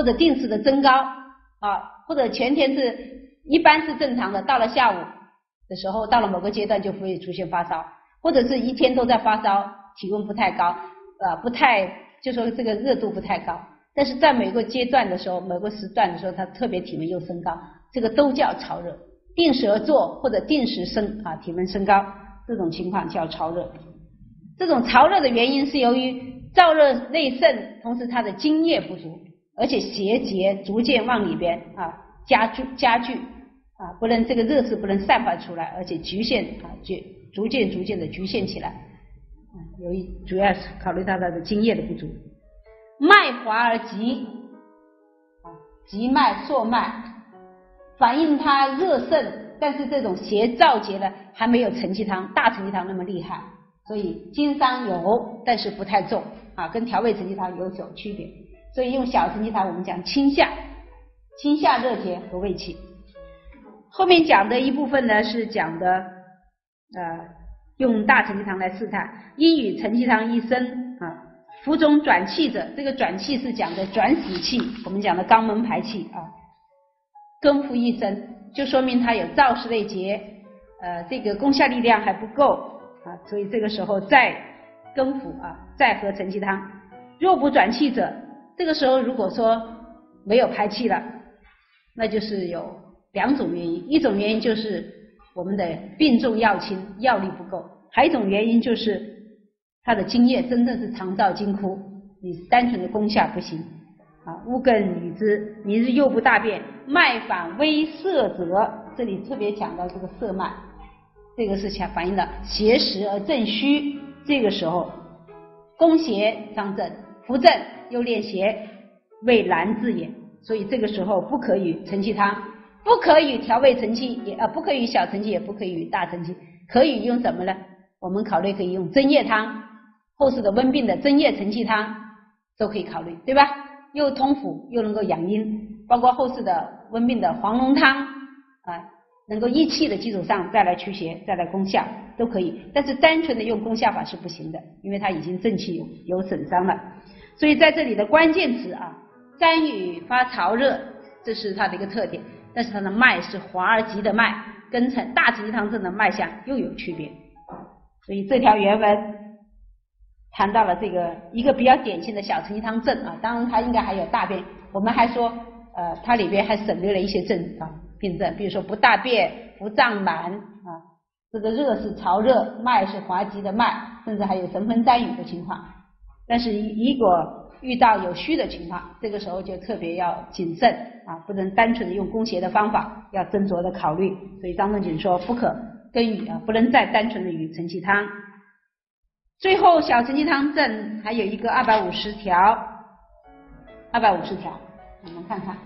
或者定时的增高啊，或者前天是一般是正常的，到了下午的时候，到了某个阶段就会出现发烧，或者是一天都在发烧，体温不太高，呃，不太就说这个热度不太高，但是在每个阶段的时候，某个时段的时候，他特别体温又升高，这个都叫潮热。定时而作或者定时升啊，体温升高这种情况叫潮热。这种潮热的原因是由于燥热内渗，同时它的津液不足，而且邪结逐渐往里边啊加剧加剧啊，不能这个热是不能散发出来，而且局限啊就逐渐逐渐的局限起来。由于主要是考虑到它的津液的不足，脉滑而急啊，急脉硕脉。反映它热盛，但是这种邪燥结呢，还没有承气汤、大承气汤那么厉害，所以经伤有，但是不太重啊，跟调味承气汤有所区别。所以用小承气汤，我们讲清下，清下热结和胃气。后面讲的一部分呢，是讲的呃，用大承气汤来试探，因与承气汤一生啊，腹中转气者，这个转气是讲的转死气，我们讲的肛门排气啊。更复一生，就说明它有燥湿内结，呃，这个攻下力量还不够啊，所以这个时候再更服啊，再喝承气汤。若不转气者，这个时候如果说没有排气了，那就是有两种原因，一种原因就是我们的病重药轻，药力不够；还有一种原因就是它的津液真正是肠道津枯，你单纯的攻下不行。啊，乌根与之，明日又不大便，脉反微涩者，这里特别讲到这个涩脉，这个是强反映了邪实而正虚，这个时候攻邪伤正，扶正又练邪，为难治也。所以这个时候不可以承气汤，不可以调味承气，也呃不可以小承气，也不可以大承气，可以用什么呢？我们考虑可以用针叶汤，后世的温病的针叶承气汤都可以考虑，对吧？又通腑又能够养阴，包括后世的温病的黄龙汤啊，能够益气的基础上再来驱邪、再来攻下都可以。但是单纯的用攻下法是不行的，因为它已经正气有损伤了。所以在这里的关键词啊，肝郁发潮热，这是它的一个特点。但是它的脉是滑而急的脉，跟成大承气汤证的脉象又有区别。所以这条原文。谈到了这个一个比较典型的小承气汤症啊，当然它应该还有大便。我们还说，呃，它里边还省略了一些症啊病症，比如说不大便、不胀满啊，这个热是潮热，脉是滑急的脉，甚至还有神风沾雨的情况。但是如果遇到有虚的情况，这个时候就特别要谨慎啊，不能单纯的用攻邪的方法，要斟酌的考虑。所以张仲景说，不可跟与啊，不能再单纯的与承气汤。最后，小承气汤证还有一个二百五十条，二百五十条，我们看看，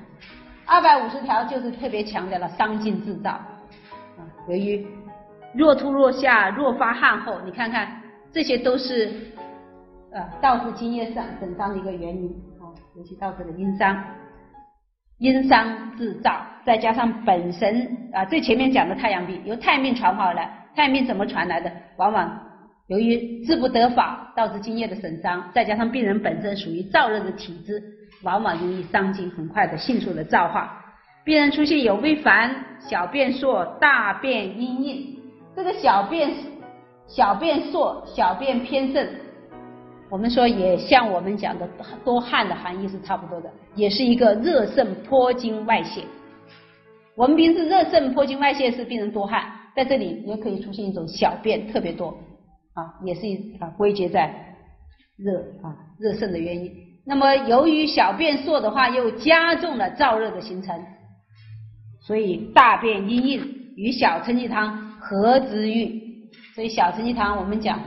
二百五十条就是特别强调了伤津制燥啊。由于若突若下，若发汗后，你看看这些都是呃导致精液上损伤的一个原因啊，尤其导致了阴伤，阴伤制燥，再加上本身啊最前面讲的太阳病由太阳病传过来，太阳病怎么传来的？往往由于治不得法，导致津液的损伤，再加上病人本身属于燥热的体质，往往容易伤津，很快的迅速的燥化。病人出现有微烦、小便数、大便阴硬。这个小便小便数、小便偏盛，我们说也像我们讲的多汗的含义是差不多的，也是一个热盛颇经外泄。我们平时热盛颇经外泄是病人多汗，在这里也可以出现一种小便特别多。啊，也是一啊归结在热啊热盛的原因。那么由于小便数的话，又加重了燥热的形成，所以大便阴硬与小承气汤合之愈。所以小承气汤我们讲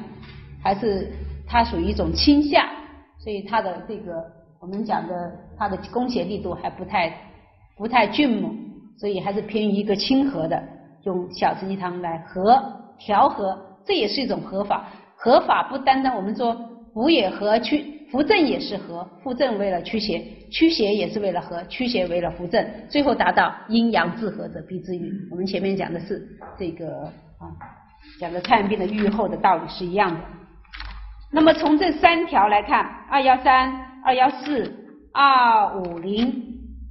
还是它属于一种倾下，所以它的这个我们讲的它的攻邪力度还不太不太峻猛，所以还是偏于一个清和的，用小承气汤来和调和。这也是一种合法，合法不单单我们说补也和驱扶正也是和，扶正为了驱邪，驱邪也是为了和，驱邪为了扶正，最后达到阴阳自和者必自愈。我们前面讲的是这个啊，讲的太阳病的愈后的道理是一样的。那么从这三条来看，二幺三、二幺四、二五零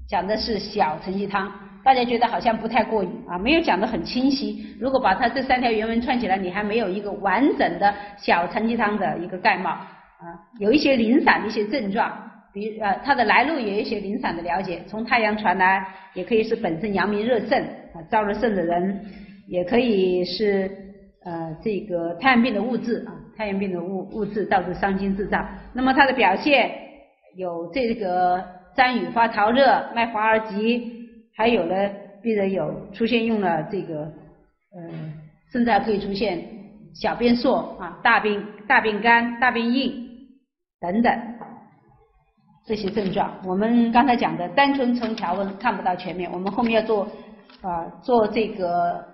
讲的是小承气汤，大家觉得好像不太过瘾啊，没有讲得很清晰。如果把它这三条原文串起来，你还没有一个完整的小承气汤的一个概貌啊，有一些零散的一些症状，比呃它的来路也有一些零散的了解，从太阳传来，也可以是本身阳明热盛啊，燥热盛的人，也可以是呃这个太阳病的物质啊，太阳病的物物质导致伤津制燥，那么它的表现。有这个沾雨发潮热、脉滑而急，还有呢，病人有出现用了这个，呃，甚至还可以出现小便数啊、大便大便干、大便硬等等这些症状。我们刚才讲的单纯从条文看不到全面，我们后面要做啊做这个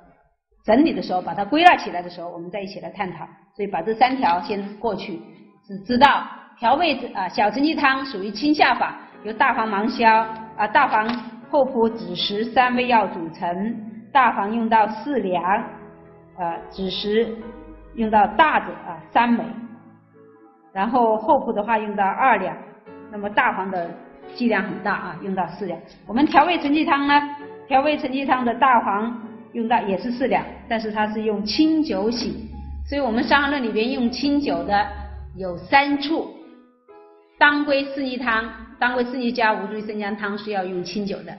整理的时候，把它归纳起来的时候，我们再一起来探讨。所以把这三条先过去，只知道。调味啊，小承气汤属于清下法，由大黄、芒硝啊、大黄、厚朴、枳实三味药组成。大黄用到四两，呃，枳实用到大的啊三枚，然后厚朴的话用到二两。那么大黄的剂量很大啊，用到四两。我们调味承气汤呢，调味承气汤的大黄用到也是四两，但是它是用清酒洗，所以我们《伤寒论》里边用清酒的有三处。当归四逆汤、当归四逆加吴茱萸生姜汤是要用清酒的，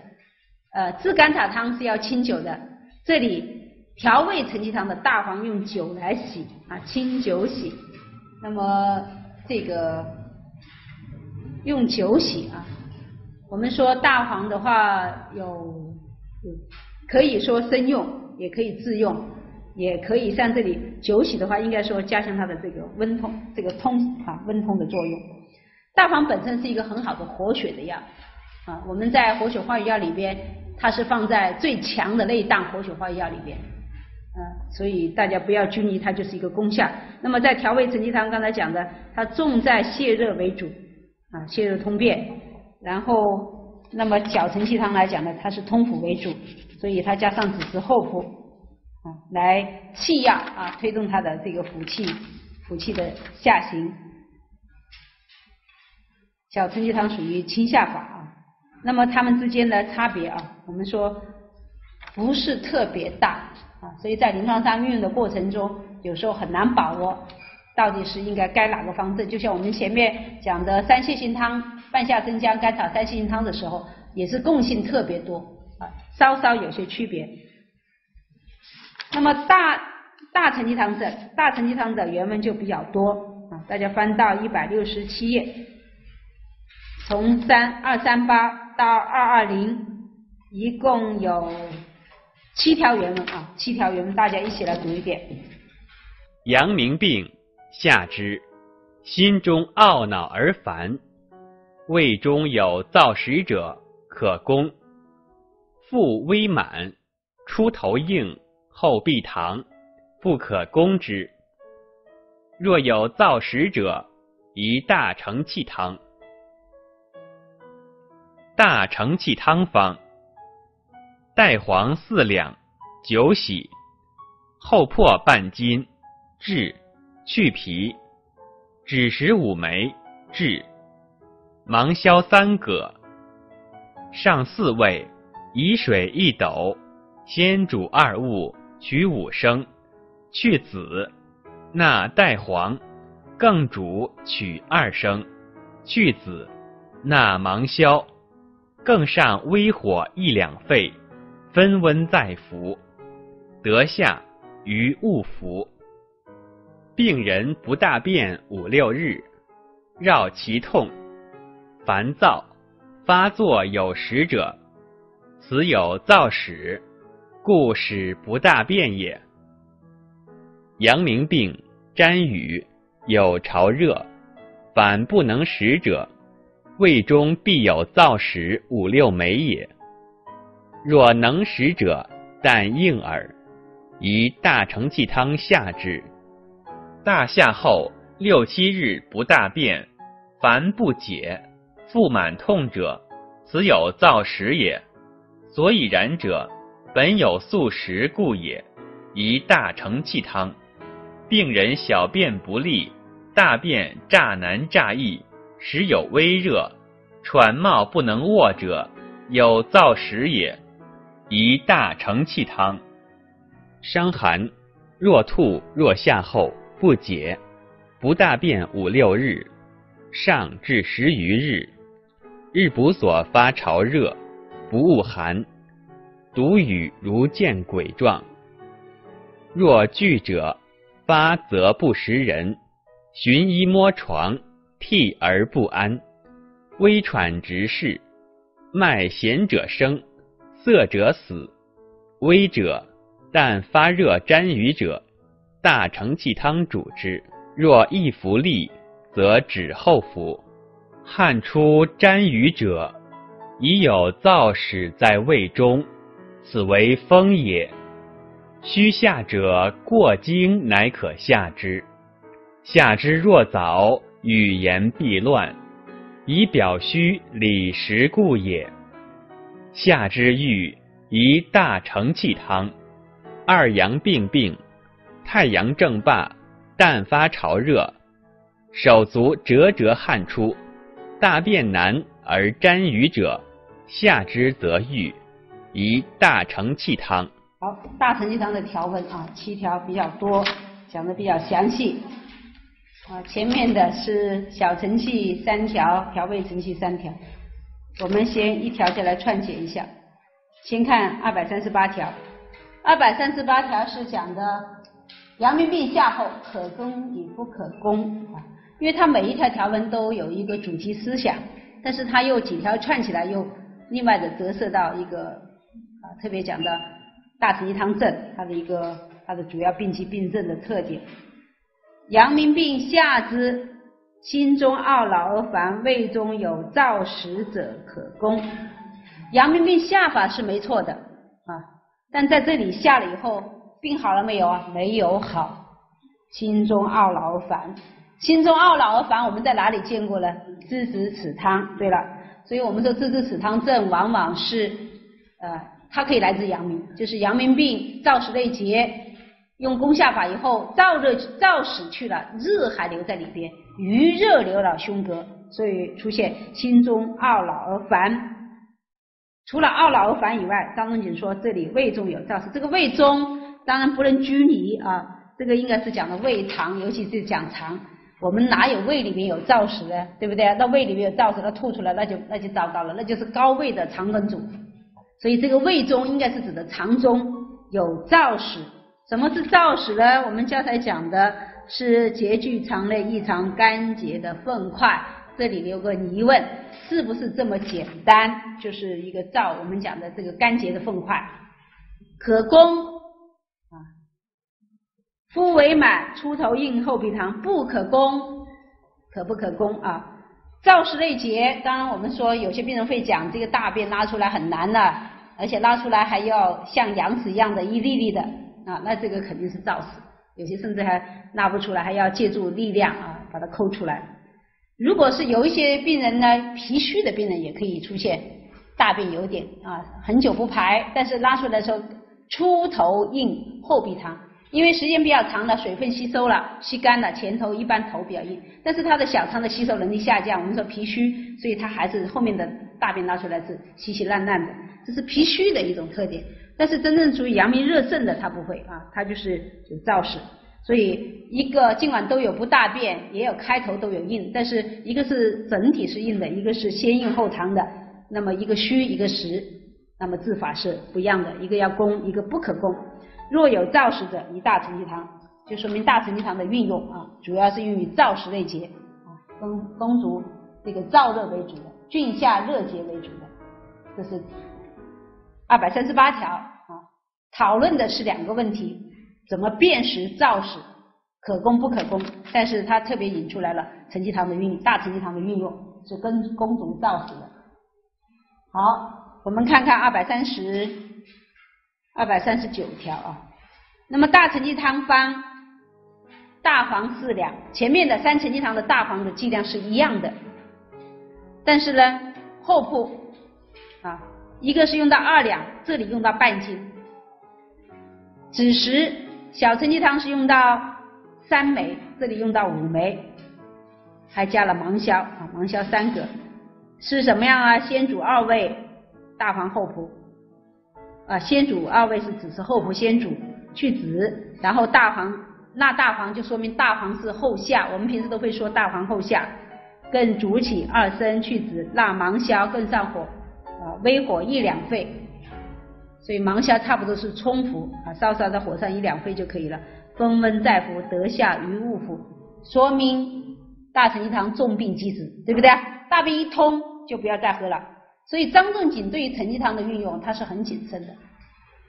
呃，炙甘草汤是要清酒的。这里调味承气汤的大黄用酒来洗啊，清酒洗。那么这个用酒洗啊，我们说大黄的话有，可以说生用，也可以自用，也可以像这里酒洗的话，应该说加强它的这个温通、这个通啊温通的作用。大黄本身是一个很好的活血的药啊，我们在活血化瘀药里边，它是放在最强的那一档活血化瘀药里边，嗯，所以大家不要拘泥它就是一个功效。那么在调味承气汤刚才讲的，它重在泻热为主啊，泻热通便。然后那么小承气汤来讲呢，它是通腑为主，所以它加上枳实厚朴，来气压啊，推动它的这个腑气腑气的下行。小承气汤属于清下法啊，那么它们之间的差别啊，我们说不是特别大啊，所以在临床上运用的过程中，有时候很难把握到底是应该该哪个方子。就像我们前面讲的三泻性汤、半夏生姜、甘草三泻性汤的时候，也是共性特别多啊，稍稍有些区别。那么大大承气汤的大承气汤的原文就比较多啊，大家翻到一百六十七页。从三二三八到二二零，一共有七条原文啊，七条原文，大家一起来读一遍。阳明病，下之，心中懊恼而烦，胃中有燥食者，可攻。腹微满，出头硬，后闭堂，不可攻之。若有燥食者，宜大承气汤。大承气汤方：带黄四两，酒洗，后破半斤，炙，去皮；枳实五枚，炙；芒硝三葛，上四味，以水一斗，先煮二物，取五升，去子，纳代黄，更煮取二升，去子，纳芒硝。更上微火一两沸，分温再服，得下于勿服。病人不大便五六日，绕其痛，烦躁，发作有时者，此有燥使，故使不大便也。阳明病沾雨有潮热，反不能食者。胃中必有燥食五六枚也。若能食者，但应耳。宜大承气汤下之。大下后六七日不大便，烦不解，腹满痛者，此有燥食也。所以然者，本有素食故也。宜大承气汤。病人小便不利，大便乍难乍易。时有微热，喘冒不能卧者，有燥食也，宜大承气汤。伤寒，若吐若下后不解，不大便五六日，上至十余日，日补所发潮热，不恶寒，独语如见鬼状。若惧者，发则不识人，寻衣摸床，涕而不安。微喘直视，脉弦者生，涩者死。微者，但发热沾瘀者，大承气汤主之。若易服利，则止后服。汗出沾瘀者，已有燥屎在胃中，此为风也。虚下者过经，乃可下之。下之若早，语言必乱。以表虚理实故也。下之欲宜大承气汤。二阳并病，太阳正罢，但发潮热，手足折折汗出，大便难而沾瘀者，下之则愈，宜大承气汤。好，大承气汤的条文啊，七条比较多，讲的比较详细。啊，前面的是小承气三条，调味承气三条。我们先一条就来串解一下。先看二百三十八条，二百三十八条是讲的阳明病下后可攻与不可攻啊，因为它每一条条文都有一个主题思想，但是它又几条串起来，又另外的折射到一个啊，特别讲到大承气汤证它的一个它的主要病机病症的特点。阳明病下之，心中懊恼而烦，胃中有燥食者可攻。阳明病下法是没错的啊，但在这里下了以后，病好了没有啊？没有好，心中懊恼而烦，心中懊恼而烦，我们在哪里见过呢？知子此汤。对了，所以我们说知子此汤症往往是呃，它可以来自阳明，就是阳明病燥实内结。用攻下法以后，燥热燥屎去了，热还留在里边，余热留了胸膈，所以出现心中懊恼而烦。除了懊恼而烦以外，张仲景说这里胃中有燥湿，这个胃中当然不能拘泥啊，这个应该是讲的胃肠，尤其是讲肠。我们哪有胃里面有燥湿呢？对不对？那胃里面有燥湿，那吐出来那就那就糟糕了，那就是高位的肠梗阻。所以这个胃中应该是指的肠中有燥屎。什么是燥屎呢？我们教材讲的是结聚肠内异常干结的粪块。这里有个疑问，是不是这么简单？就是一个燥，我们讲的这个干结的粪块，可攻啊。腹为满，出头硬，后鼻溏，不可攻，可不可攻啊？燥湿内结，当然我们说有些病人会讲，这个大便拉出来很难的，而且拉出来还要像羊屎一样的一粒粒的。啊，那这个肯定是燥死，有些甚至还拉不出来，还要借助力量啊把它抠出来。如果是有一些病人呢，脾虚的病人也可以出现大便有点啊很久不排，但是拉出来的时候出头硬后鼻溏，因为时间比较长了，水分吸收了，吸干了，前头一般头比较硬，但是他的小肠的吸收能力下降，我们说脾虚，所以他还是后面的大便拉出来是稀稀烂烂的，这是脾虚的一种特点。但是真正属于阳明热盛的，他不会啊，他就是就燥屎。所以一个尽管都有不大便，也有开头都有硬，但是一个是整体是硬的，一个是先硬后溏的。那么一个虚一个实，那么治法是不一样的，一个要攻，一个不可攻。若有燥屎者，宜大承气汤，就说明大承气汤的运用啊，主要是用于燥湿内结啊，风风足这个燥热为主的，峻下热结为主的，这是。二百三十八条啊，讨论的是两个问题：怎么辨识燥屎可攻不可攻？但是它特别引出来了承气汤的运大承气汤的运用是跟攻足燥屎的。好，我们看看二百三十二百三十九条啊。那么大承气汤方大黄四两，前面的三承气汤的大黄的剂量是一样的，但是呢后铺啊。一个是用到二两，这里用到半斤。子时小承气汤是用到三枚，这里用到五枚，还加了芒硝啊，芒硝三个。是什么样啊？先煮二味，大黄厚朴。啊，先煮二味是指是厚朴先煮，去籽，然后大黄，那大黄就说明大黄是后下。我们平时都会说大黄后下，更煮起二升去籽，辣芒硝更上火，啊，微火一两沸。所以芒硝差不多是冲服啊，稍稍在火上一两沸就可以了。风温再服，得下于物服，说明大承气汤重病积食，对不对？大便一通就不要再喝了。所以张仲景对于承气汤的运用，他是很谨慎的，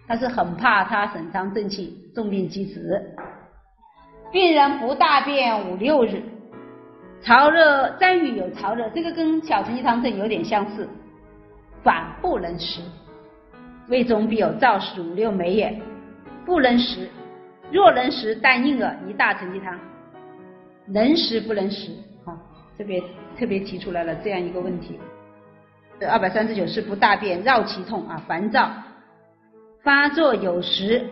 他是很怕它损伤正气，重病积食。病人不大便五六日，潮热沾雨有潮热，这个跟小承气汤症有点相似，反不能食。胃中必有燥屎五六枚也，不能食。若能食，但应了一大承气汤。能食不能食，啊，这边特别提出来了这样一个问题。二百三十九是不大便绕脐痛啊，烦躁，发作有时，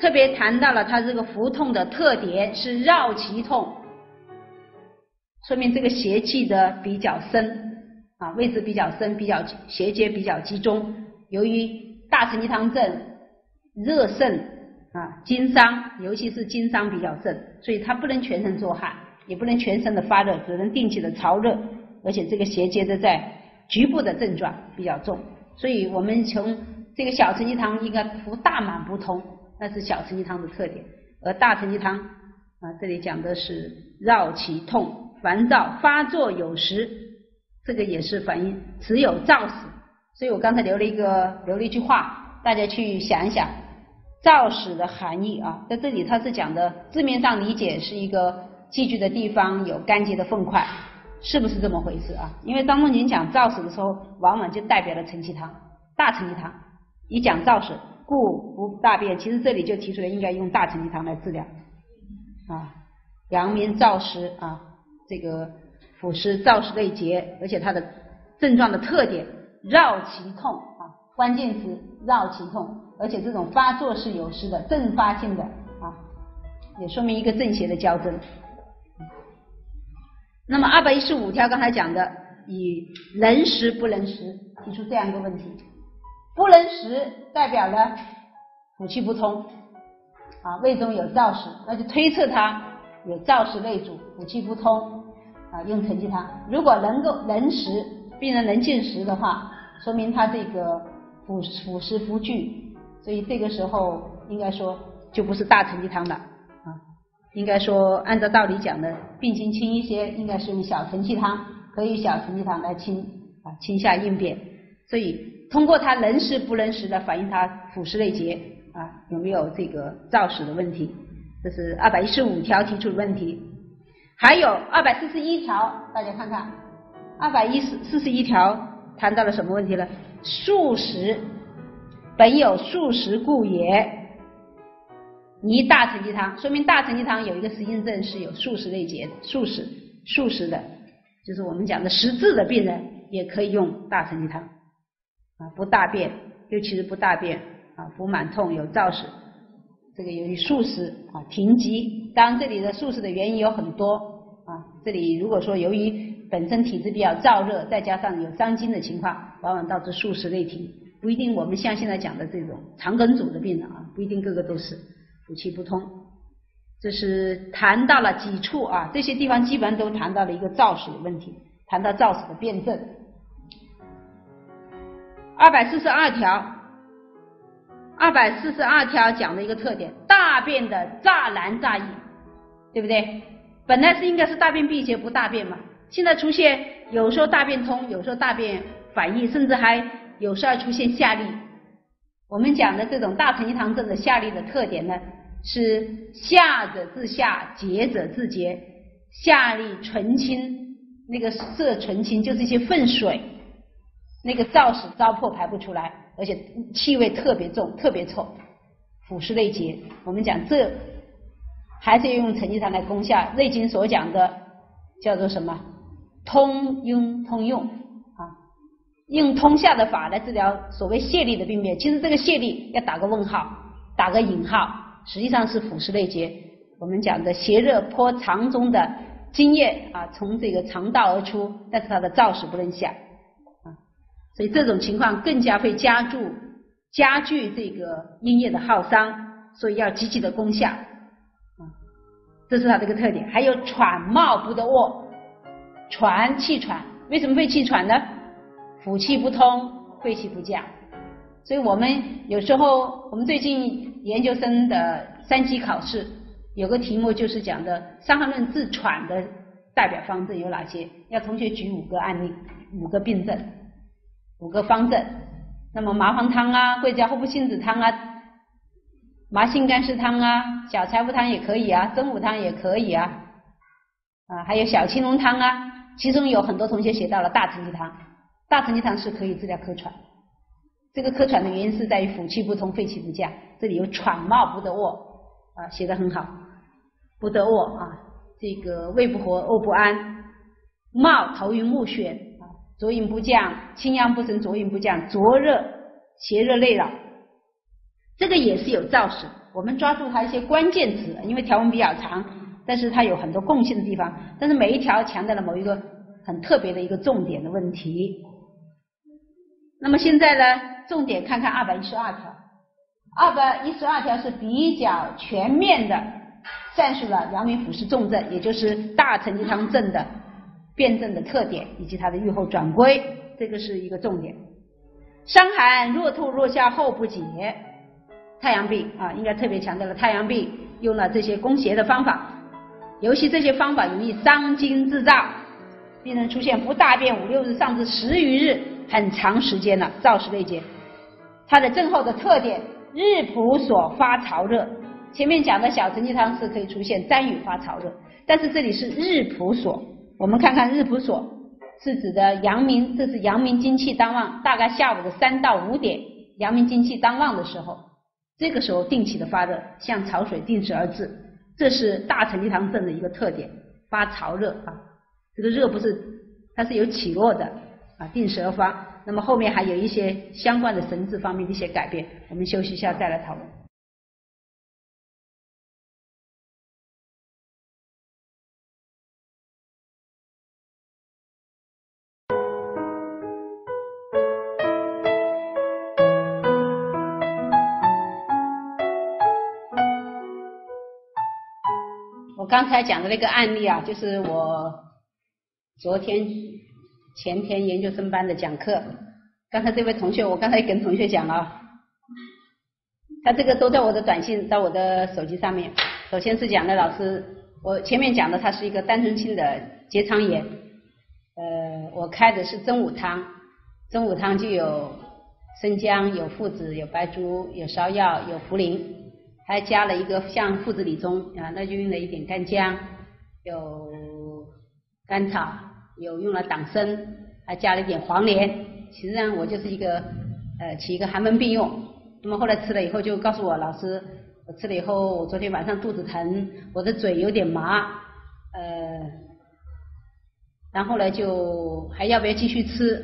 特别谈到了他这个腹痛的特点是绕脐痛，说明这个邪气的比较深啊，位置比较深，比较邪结比较集中。由于大承气汤症热盛啊，经伤，尤其是经伤比较盛，所以它不能全身做汗，也不能全身的发热，只能定期的潮热，而且这个邪结的在局部的症状比较重，所以我们从这个小承气汤应该服大满不通，那是小承气汤的特点，而大承气汤啊，这里讲的是绕脐痛、烦躁、发作有时，这个也是反映只有燥死。所以我刚才留了一个留了一句话，大家去想一想，燥屎的含义啊，在这里它是讲的字面上理解是一个寄居的地方有干结的粪块，是不是这么回事啊？因为张仲景讲燥屎的时候，往往就代表了承气汤，大承气汤。一讲燥屎，故不大便，其实这里就提出来应该用大承气汤来治疗啊。阳明燥湿啊，这个腐蚀燥湿类结，而且它的症状的特点。绕脐痛啊，关键词绕脐痛，而且这种发作是有时的，阵发性的啊，也说明一个正邪的交争。那么二百一十五条刚才讲的，以能食不能食提出这样一个问题，不能食代表了腑气不通啊，胃中有燥湿，那就推测它有燥湿内阻，腑气不通啊，用承气汤。如果能够能食。病人能进食的话，说明他这个腐腐食不具，所以这个时候应该说就不是大承气汤了啊。应该说按照道理讲的，病情轻一些，应该是用小承气汤，可以小承气汤来清啊清下应变。所以通过他能食不能食的反映他腐蚀类结啊有没有这个燥屎的问题，这是二百一十五条提出的问题。还有二百四十一条，大家看看。二百一十四十一条谈到了什么问题呢？素食本有素食故也。宜大承气汤，说明大承气汤有一个实应症是有素食类结的，素食素食的，就是我们讲的实质的病人也可以用大承气汤啊，不大便，尤其是不大便啊，腹满痛有燥屎，这个由于素食啊停积，当然这里的素食的原因有很多啊，这里如果说由于本身体质比较燥热，再加上有伤津的情况，往往导致数食内停，不一定我们像现在讲的这种肠梗阻的病人啊，不一定个个都是腑气不通。这是谈到了几处啊，这些地方基本上都谈到了一个燥屎的问题，谈到燥屎的辩证。二百四十二条，二百四十二条讲的一个特点，大便的乍难乍易，对不对？本来是应该是大便闭结不大便嘛。现在出现有时候大便通，有时候大便反应，甚至还有时候出现下痢。我们讲的这种大承气汤症的下痢的特点呢，是下者自下，结者自结，下痢纯清，那个色纯清，就是一些粪水，那个燥屎糟粕排不出来，而且气味特别重，特别臭，腐蚀内结。我们讲这还是要用承气汤来攻下《内经》所讲的叫做什么？通阴通用啊，用通下的法来治疗所谓泄痢的病变。其实这个泄痢要打个问号，打个引号，实际上是腐蚀内结。我们讲的邪热泼肠中的津液啊，从这个肠道而出，但是它的燥屎不能下。所以这种情况更加会加注加剧这个阴液的耗伤，所以要积极的功效。这是它这个特点。还有喘冒不得卧，喘气喘，为什么会气喘呢？腑气不通，肺气不降。所以我们有时候，我们最近研究生的三级考试有个题目就是讲的《伤寒论》治喘的代表方证有哪些？要同学举五个案例，五个病症，五个方证。那么麻黄汤啊，桂枝厚朴杏子汤啊，麻杏干湿汤啊，小柴胡汤也可以啊，真武汤也可以啊，啊，还有小青龙汤啊。其中有很多同学写到了大承气汤，大承气汤是可以治疗咳喘。这个咳喘的原因是在于腑气不通，肺气不降。这里有喘冒不得卧啊，写的很好，不得卧啊，这个胃不和，卧不安，冒头晕目眩，浊饮不降，清阳不升，浊饮不降，灼热邪热内扰。这个也是有造势，我们抓住它一些关键词，因为条文比较长，但是它有很多共性的地方，但是每一条强调了某一个很特别的一个重点的问题。那么现在呢，重点看看二百一十二条。二百一十二条是比较全面的阐述了阳明腑实重症，也就是大承气汤症的辨证的特点以及它的预后转归，这个是一个重点。伤寒若吐若下后不解。太阳病啊，应该特别强调了太阳病用了这些攻邪的方法，尤其这些方法容易伤津制燥，病人出现不大便五六日，上至十余日，很长时间了，燥湿内结。它的症候的特点，日仆所发潮热。前面讲的小承气汤是可以出现沾雨发潮热，但是这里是日仆所。我们看看日仆所是指的阳明，这是阳明精气当旺，大概下午的三到五点，阳明精气当旺的时候。这个时候定期的发热，像潮水定时而至，这是大承气汤症的一个特点，发潮热啊。这个热不是它是有起落的啊，定时而发。那么后面还有一些相关的神志方面的一些改变，我们休息一下再来讨论。刚才讲的那个案例啊，就是我昨天、前天研究生班的讲课。刚才这位同学，我刚才跟同学讲了，他这个都在我的短信，在我的手机上面。首先是讲的老师，我前面讲的他是一个单纯性的结肠炎，呃，我开的是真武汤，真武汤就有生姜、有附子、有白术、有芍药、有茯苓。还加了一个像附子理中啊，那就用了一点干姜，有甘草，有用了党参，还加了一点黄连。其实上我就是一个呃起一个寒门病用。那么后来吃了以后就告诉我老师，我吃了以后我昨天晚上肚子疼，我的嘴有点麻，呃，然后呢就还要不要继续吃？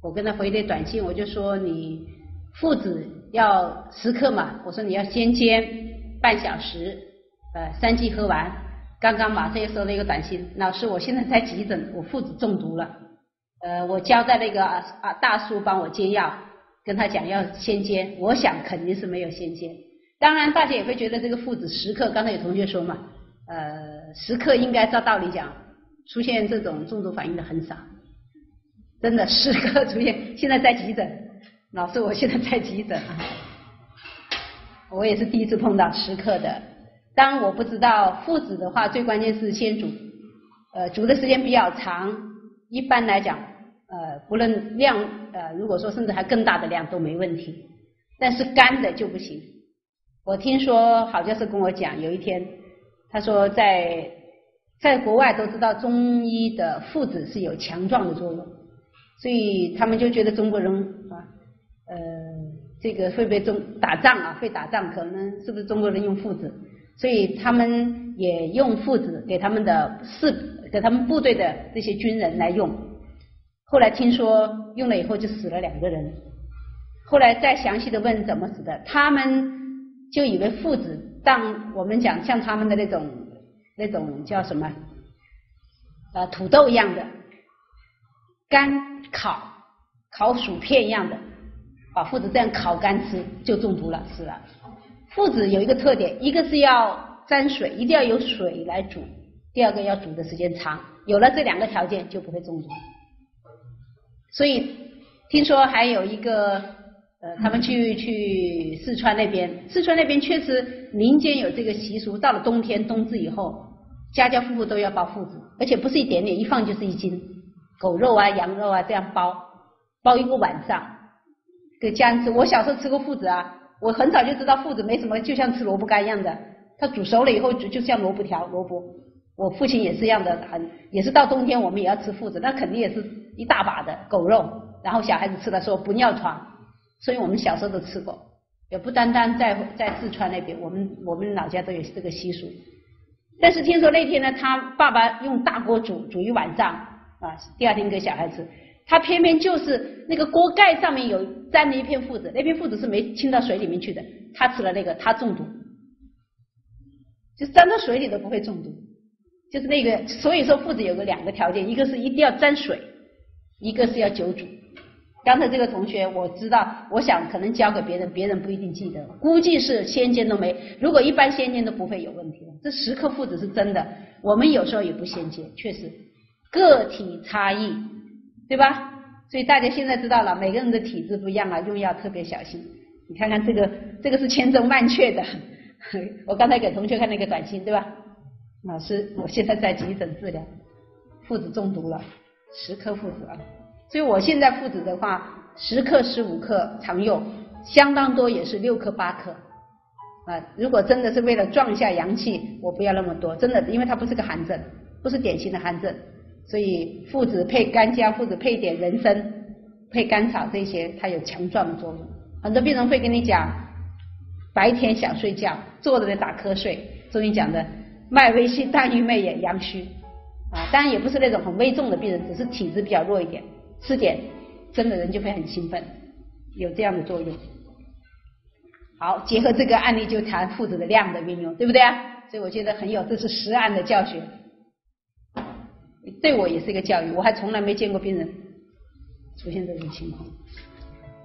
我跟他回的短信，我就说你附子。要十克嘛？我说你要先煎半小时，呃，三剂喝完。刚刚马上又收了一个短信，老师，我现在在急诊，我父子中毒了。呃，我交代那个啊啊大叔帮我煎药，跟他讲要先煎。我想肯定是没有先煎。当然，大家也会觉得这个父子十克，刚才有同学说嘛，呃，十克应该照道理讲，出现这种中毒反应的很少。真的十克出现，现在在急诊。老师，我现在在急诊啊，我也是第一次碰到食客的。当我不知道附子的话，最关键是先煮，呃，煮的时间比较长。一般来讲，呃，不论量，呃，如果说甚至还更大的量都没问题。但是干的就不行。我听说郝教授跟我讲，有一天他说在在国外都知道中医的附子是有强壮的作用，所以他们就觉得中国人啊。呃，这个会不会中打仗啊？会打仗，可能是不是中国人用附子？所以他们也用附子给他们的士，给他们部队的这些军人来用。后来听说用了以后就死了两个人。后来再详细的问怎么死的，他们就以为附子，当我们讲像他们的那种那种叫什么，呃土豆一样的干烤。烤薯片一样的，把附子这样烤干吃就中毒了，死了。附子有一个特点，一个是要沾水，一定要有水来煮；第二个要煮的时间长，有了这两个条件就不会中毒。所以听说还有一个呃，他们去去四川那边，四川那边确实民间有这个习俗，到了冬天冬至以后，家家户户都要包附子，而且不是一点点，一放就是一斤，狗肉啊、羊肉啊这样包，包一个晚上给家人吃。我小时候吃过附子啊，我很早就知道附子没什么，就像吃萝卜干一样的，它煮熟了以后就就像萝卜条萝卜。我父亲也是一样的，很也是到冬天我们也要吃附子，那肯定也是一大把的狗肉，然后小孩子吃了说不尿床，所以我们小时候都吃过，也不单单在在四川那边，我们我们老家都有这个习俗。但是听说那天呢，他爸爸用大锅煮煮一晚上啊，第二天给小孩子，他偏偏就是那个锅盖上面有沾了一片附子，那片附子是没浸到水里面去的，他吃了那个他中毒，就沾到水里都不会中毒。就是那个，所以说附子有个两个条件，一个是一定要沾水，一个是要久煮。刚才这个同学我知道，我想可能教给别人，别人不一定记得，估计是先煎都没。如果一般先煎都不会有问题的，这十克附子是真的。我们有时候也不先煎，确实个体差异，对吧？所以大家现在知道了，每个人的体质不一样啊，用药特别小心。你看看这个，这个是千真万确的。我刚才给同学看那个短信，对吧？老师，我现在在急诊治疗，附子中毒了，十克附子啊，所以我现在附子的话，十克十五克常用，相当多也是六克八克啊。如果真的是为了壮一下阳气，我不要那么多，真的，因为它不是个寒症，不是典型的寒症，所以附子配干姜，附子配点人参，配甘草这些，它有强壮的作用。很多病人会跟你讲，白天想睡觉，坐着在打瞌睡，中医讲的。脉微细，淡欲昧也，阳虚啊，当然也不是那种很危重的病人，只是体质比较弱一点，吃点真的人就会很兴奋，有这样的作用。好，结合这个案例就谈附子的量的运用，对不对啊？所以我觉得很有，这是实案的教学，对我也是一个教育，我还从来没见过病人出现这种情况。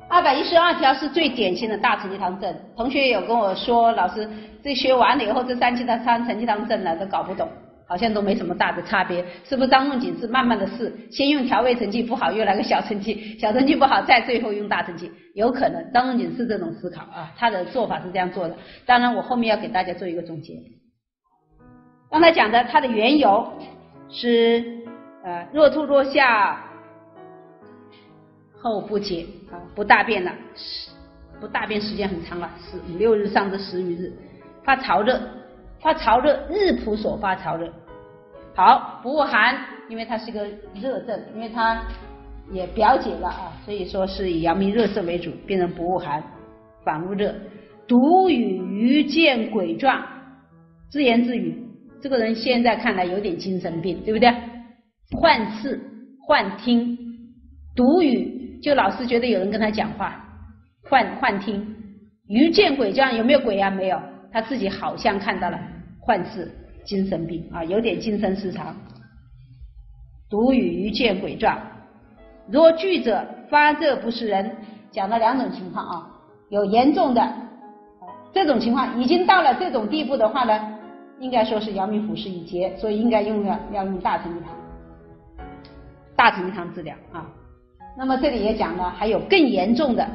二百一十二条是最典型的大承气汤症，同学有跟我说，老师这学完了以后，这三期的三承气汤症呢都搞不懂，好像都没什么大的差别，是不是张仲景是慢慢的试，先用调味承气不好，又来个小承气，小承气不好，再最后用大承气，有可能张仲景是这种思考啊，他的做法是这样做的，当然我后面要给大家做一个总结。刚才讲的它的缘由是呃若吐若下。后不解啊，不大便了，不大便时间很长了，十五六日上至十余日，发潮热，发潮热，日仆所发潮热。好，不恶寒，因为它是个热症，因为它也表解了啊，所以说是以阳明热色为主，病人不恶寒，反恶热，独语余见鬼状，自言自语，这个人现在看来有点精神病，对不对？幻视、幻听、独语。就老是觉得有人跟他讲话，幻幻听，鱼见鬼状，有没有鬼啊？没有，他自己好像看到了幻视，精神病啊，有点精神失常。独语鱼见鬼状，若惧者发热不是人，讲了两种情况啊，有严重的这种情况，已经到了这种地步的话呢，应该说是阳明腑实已结，所以应该用要要用大承气汤，大承气汤治疗啊。那么这里也讲了，还有更严重的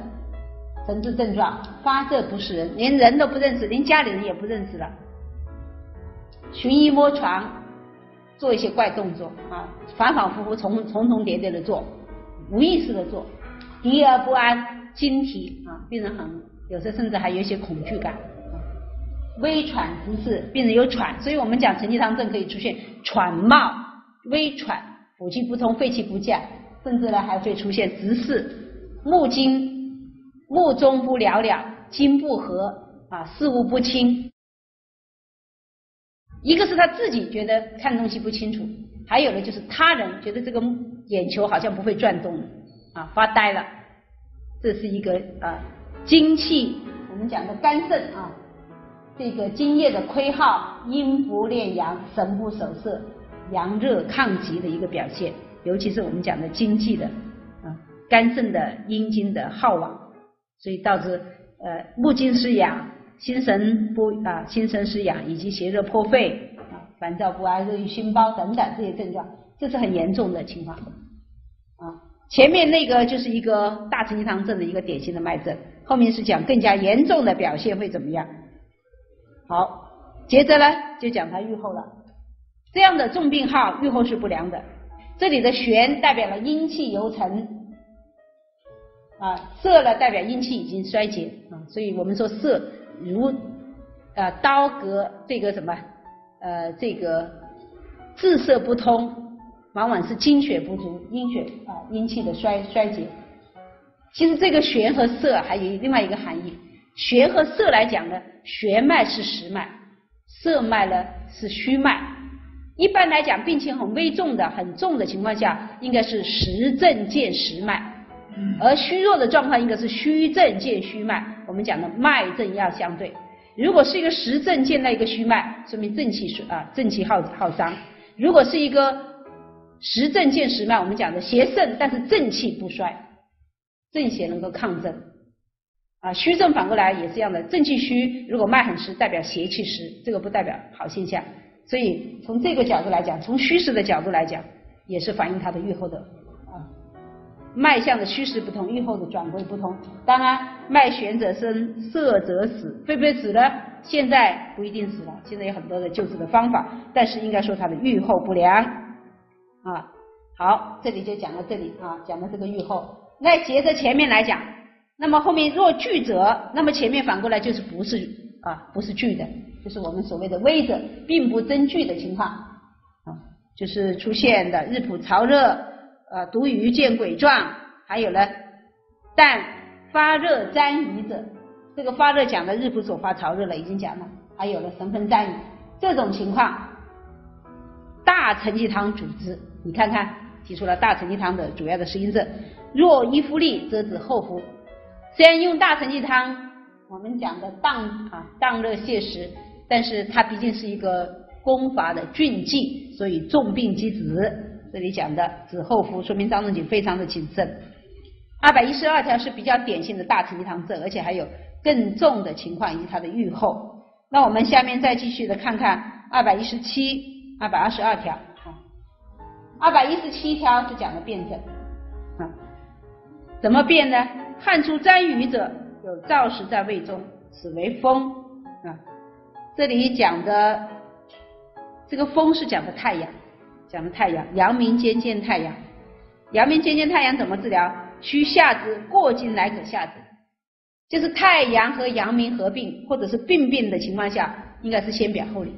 神志症状，发热不是人，连人都不认识，连家里人也不认识了，寻医摸床，做一些怪动作啊，反反复复、重重重叠叠的做，无意识的做，敌而不安，惊啼啊，病人很有时甚至还有一些恐惧感，微喘之势，病人有喘，所以我们讲承气汤症可以出现喘冒、微喘、呼气不通、肺气不降。甚至呢还会出现直视、目睛、目中不了了、睛不合啊、视物不清。一个是他自己觉得看东西不清楚，还有的就是他人觉得这个眼球好像不会转动啊，发呆了。这是一个啊精气，我们讲的肝肾啊，这个津液的亏耗，阴不炼阳，神不守舍，阳热抗极的一个表现。尤其是我们讲的经济的啊肝肾的阴经的耗亡，所以导致呃目睛失养、心神不啊心神失养以及邪热破肺啊烦躁不安、热郁心包等等这些症状，这是很严重的情况啊。前面那个就是一个大承气汤症的一个典型的脉症，后面是讲更加严重的表现会怎么样。好，接着呢就讲他愈后了。这样的重病号愈后是不良的。这里的玄代表了阴气犹存，啊，色呢代表阴气已经衰竭啊，所以我们说色如啊刀割这个什么呃这个志色不通。往往是精血不足，阴血啊阴气的衰衰竭。其实这个玄和色还有另外一个含义，玄和色来讲呢，血脉是实脉，色脉呢是虚脉。一般来讲，病情很危重的、很重的情况下，应该是实症见实脉；而虚弱的状况，应该是虚症见虚脉。我们讲的脉症要相对。如果是一个实症见到一个虚脉，说明正气是啊正气耗耗伤；如果是一个实症见实脉，我们讲的邪盛，但是正气不衰，正邪能够抗正啊。虚症反过来也是一样的，正气虚，如果脉很实，代表邪气实，这个不代表好现象。所以从这个角度来讲，从虚实的角度来讲，也是反映它的愈后的啊脉象的虚实不同，愈后的转归不同。当然，脉弦则生，色则死，会不会死呢？现在不一定死了，现在有很多的救治的方法，但是应该说它的愈后不良。啊，好，这里就讲到这里啊，讲到这个愈后。那接着前面来讲，那么后面若聚者，那么前面反过来就是不是啊，不是聚的，就是我们所谓的微者，并不真聚的情况啊，就是出现的日晡潮热，呃，独鱼见鬼状，还有呢，但发热沾瘀者，这个发热讲的日晡所发潮热了，已经讲了，还有了神风沾瘀这种情况，大承气汤主之。你看看，提出了大承气汤的主要的适应症。若一服利，则指后服。虽然用大承气汤，我们讲的荡啊荡热泻实，但是它毕竟是一个攻伐的峻剂，所以重病即止。这里讲的子后服，说明张仲景非常的谨慎。二百一十二条是比较典型的大承气汤症，而且还有更重的情况以及它的预后。那我们下面再继续的看看二百一十七、二百二十二条。二百一十七条是讲的辩证啊，怎么辩呢？汗出沾雨者，有燥湿在胃中，此为风啊。这里讲的这个风是讲的太阳，讲的太阳，阳明兼见太阳。阳明兼见太阳怎么治疗？需下之，过经来可下之。就是太阳和阳明合并或者是并病的情况下，应该是先表后里。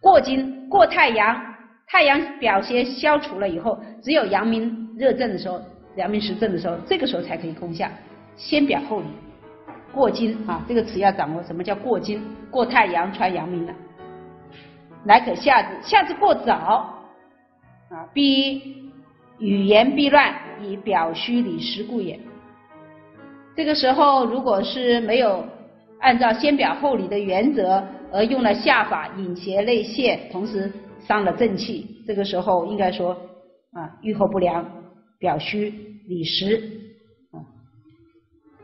过经过太阳。太阳表邪消除了以后，只有阳明热症的时候，阳明实症的时候，这个时候才可以攻下。先表后里，过经啊，这个词要掌握。什么叫过经？过太阳传阳明了，乃可下之。下之过早啊，必语言必乱，以表虚理实故也。这个时候，如果是没有按照先表后里的原则，而用了下法引邪内泄，同时。伤了正气，这个时候应该说啊，愈后不良，表虚里实。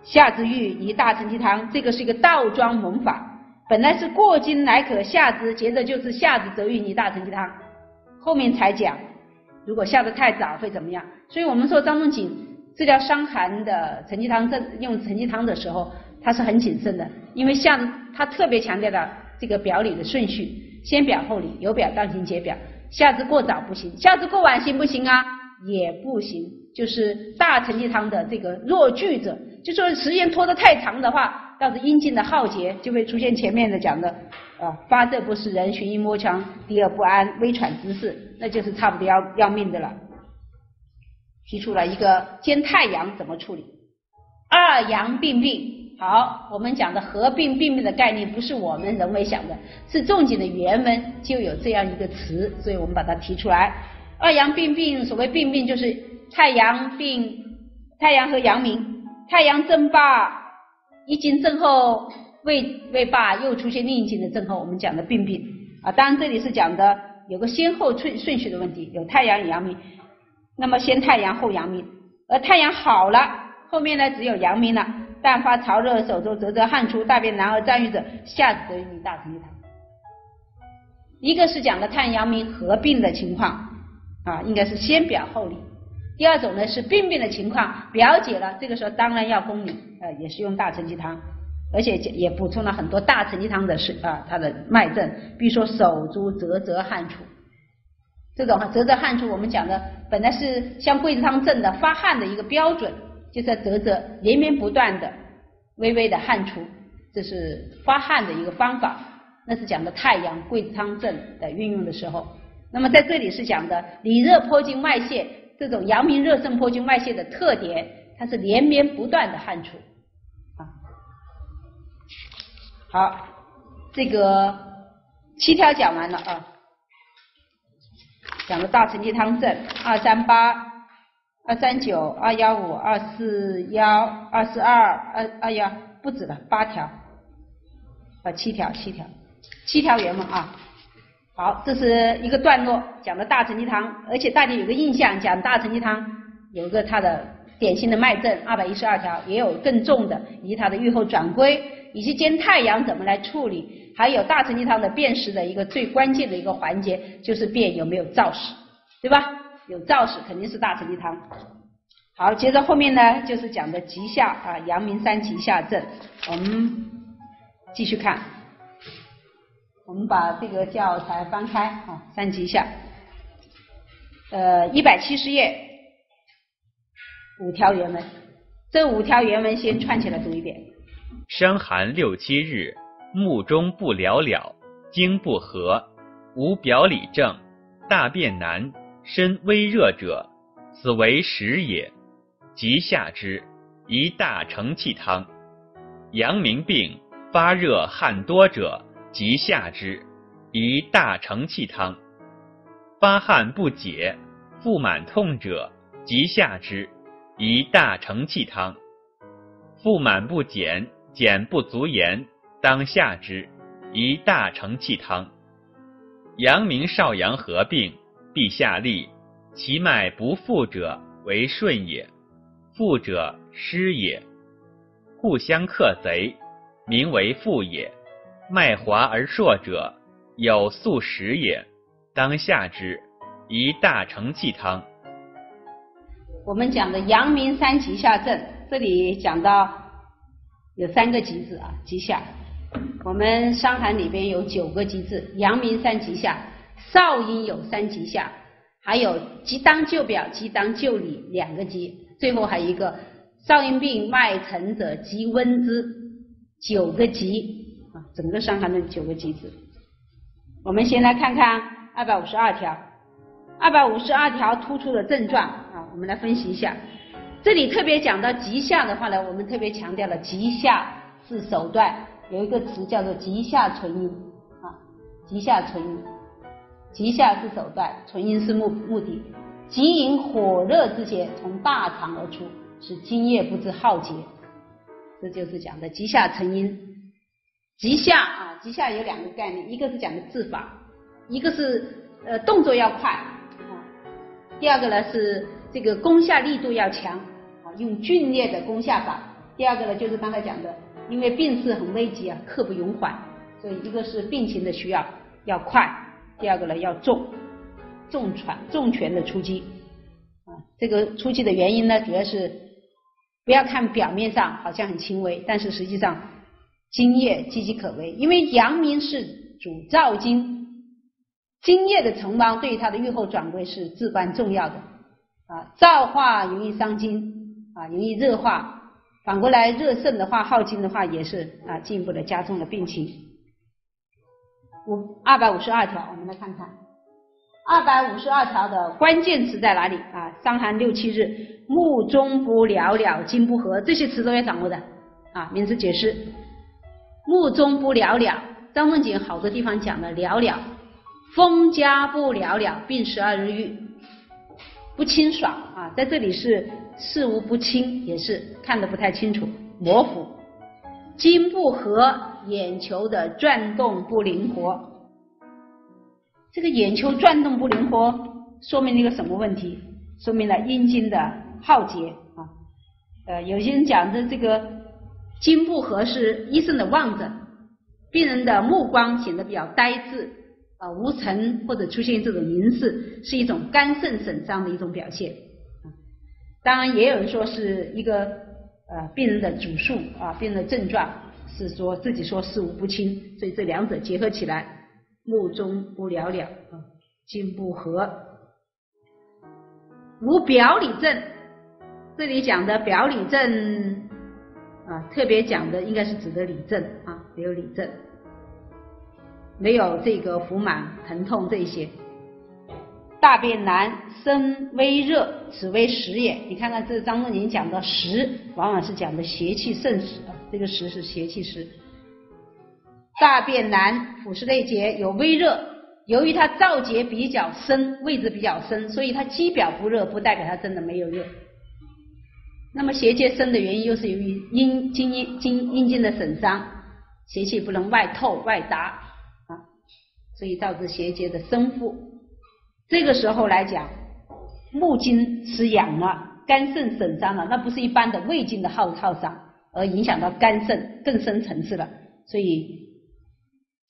下之愈以大承气汤，这个是一个倒装蒙法，本来是过经乃可下之，接着就是下之则愈以大承气汤，后面才讲如果下的太早会怎么样。所以我们说张仲景治疗伤寒的承气汤，这用承气汤的时候，他是很谨慎的，因为像他特别强调的这个表里的顺序。先表后里，有表当行解表，下肢过早不行，下肢过晚行不行啊？也不行。就是大承气汤的这个弱聚者，就说时间拖得太长的话，导致阴经的耗竭，就会出现前面的讲的啊，发热不食人，寻阴摸墙，第二不安，微喘之势，那就是差不多要要命的了。提出了一个兼太阳怎么处理，二阳并病。好，我们讲的合并并病的概念不是我们人为想的，是仲景的原文就有这样一个词，所以我们把它提出来。二阳并病，所谓并病就是太阳病，太阳和阳明，太阳正罢，一经正后未未罢，又出现另一经的正后，我们讲的病病啊。当然这里是讲的有个先后顺顺序的问题，有太阳与阳明，那么先太阳后阳明，而太阳好了，后面呢只有阳明了。但发潮热，手足啧啧汗出，大便难而占欲者，下子得于大承气汤。一个是讲的太阳明合并的情况啊，应该是先表后里。第二种呢是病变的情况，表解了，这个时候当然要公理，呃，也是用大承气汤，而且也补充了很多大承气汤的是啊，它的脉症，比如说手足啧啧汗出，这种啧啧汗出，我们讲的本来是像桂枝汤症的发汗的一个标准。就是啧啧连绵不断的微微的汗出，这是发汗的一个方法。那是讲的太阳桂枝汤症的运用的时候。那么在这里是讲的里热颇经外泄，这种阳明热盛颇经外泄的特点，它是连绵不断的汗出。啊，好，这个七条讲完了啊，讲了大承气汤症二三八。二三九二幺五二四幺二四二二二幺不止了八条啊七条七条七条原文啊好这是一个段落讲的大承气汤而且大家有个印象讲大承气汤有一个它的典型的脉症二百一十二条也有更重的以及它的预后转归以及见太阳怎么来处理还有大承气汤的辨识的一个最关键的一个环节就是辨有没有燥湿对吧？有燥屎肯定是大承气汤。好，接着后面呢就是讲的急下啊，阳明三急下症。我们继续看，我们把这个教材翻开啊，三急下，呃，一百七十页，五条原文，这五条原文先串起来读一遍。伤寒六七日，目中不了了，经不和，无表里症，大便难。身微热者，此为实也。即下之，宜大承气汤。阳明病发热汗多者，即下之，宜大承气汤。发汗不解，腹满痛者，即下之，宜大承气汤。腹满不减，减不足言，当下之，宜大承气汤。阳明少阳合并。必下利，其脉不复者为顺也，复者失也。互相克贼，名为复也。脉滑而硕者，有素食也，当下之，宜大承气汤。我们讲的阳明三急下症，这里讲到有三个急字啊，急下。我们伤寒里边有九个急字，阳明三急下。少阴有三急下，还有急当救表、急当救里两个急，最后还有一个少阴病脉沉者急温之九个急，整个伤寒论九个机制。我们先来看看二百五十二条，二百五十二条突出的症状啊，我们来分析一下。这里特别讲到急下的话呢，我们特别强调了急下是手段，有一个词叫做急下存阴啊，急下存阴。急下是手段，纯阴是目目的。急引火热之邪从大肠而出，使津液不知耗竭，这就是讲的急下成阴。急下啊，急下有两个概念，一个是讲的治法，一个是呃动作要快啊。第二个呢是这个攻下力度要强啊，用峻烈的攻下法。第二个呢就是刚才讲的，因为病势很危急啊，刻不容缓，所以一个是病情的需要要快。第二个呢，要重重拳重拳的出击啊，这个出击的原因呢，主要是不要看表面上好像很轻微，但是实际上津液岌岌可危，因为阳明是主燥经，津液的成亡对于它的愈后转归是至关重要的啊，燥化容易伤津啊，容易热化，反过来热盛的话耗精的话也是啊，进一步的加重了病情。五二百五十二条，我们来看看二百五十二条的关键词在哪里啊？伤寒六七日，目中不了了，经不和，这些词都要掌握的啊。名词解释，目中不了了，张仲景好多地方讲的了了，风家不了了，病十二日愈，不清爽啊，在这里是事无不清，也是看得不太清楚，模糊，经不和。眼球的转动不灵活，这个眼球转动不灵活，说明了一个什么问题？说明了阴经的耗竭啊。呃，有些人讲的这个经不合是医生的望诊，病人的目光显得比较呆滞啊无神或者出现这种凝视，是一种肝肾损伤的一种表现。当然，也有人说是一个呃病人的主诉啊，病人的症状是说自己说事无不清，所以这两者结合起来，目中不了了啊，经不合，无表里症。这里讲的表里症啊，特别讲的应该是指的里症啊，没有里症，没有这个腹满、疼痛这些。大便难，身微热，此为实也。你看看这张仲景讲的实，往往是讲的邪气盛实啊，这个实是邪气实。大便难，腹实内结有微热，由于它燥结比较深，位置比较深，所以它肌表不热，不代表它真的没有热。那么邪结深的原因，又是由于阴经阴经阴经的损伤，邪气不能外透外达啊，所以导致邪结的深腹。这个时候来讲，目经是痒了，肝肾损伤了，那不是一般的胃经的耗耗伤，而影响到肝肾更深层次了。所以，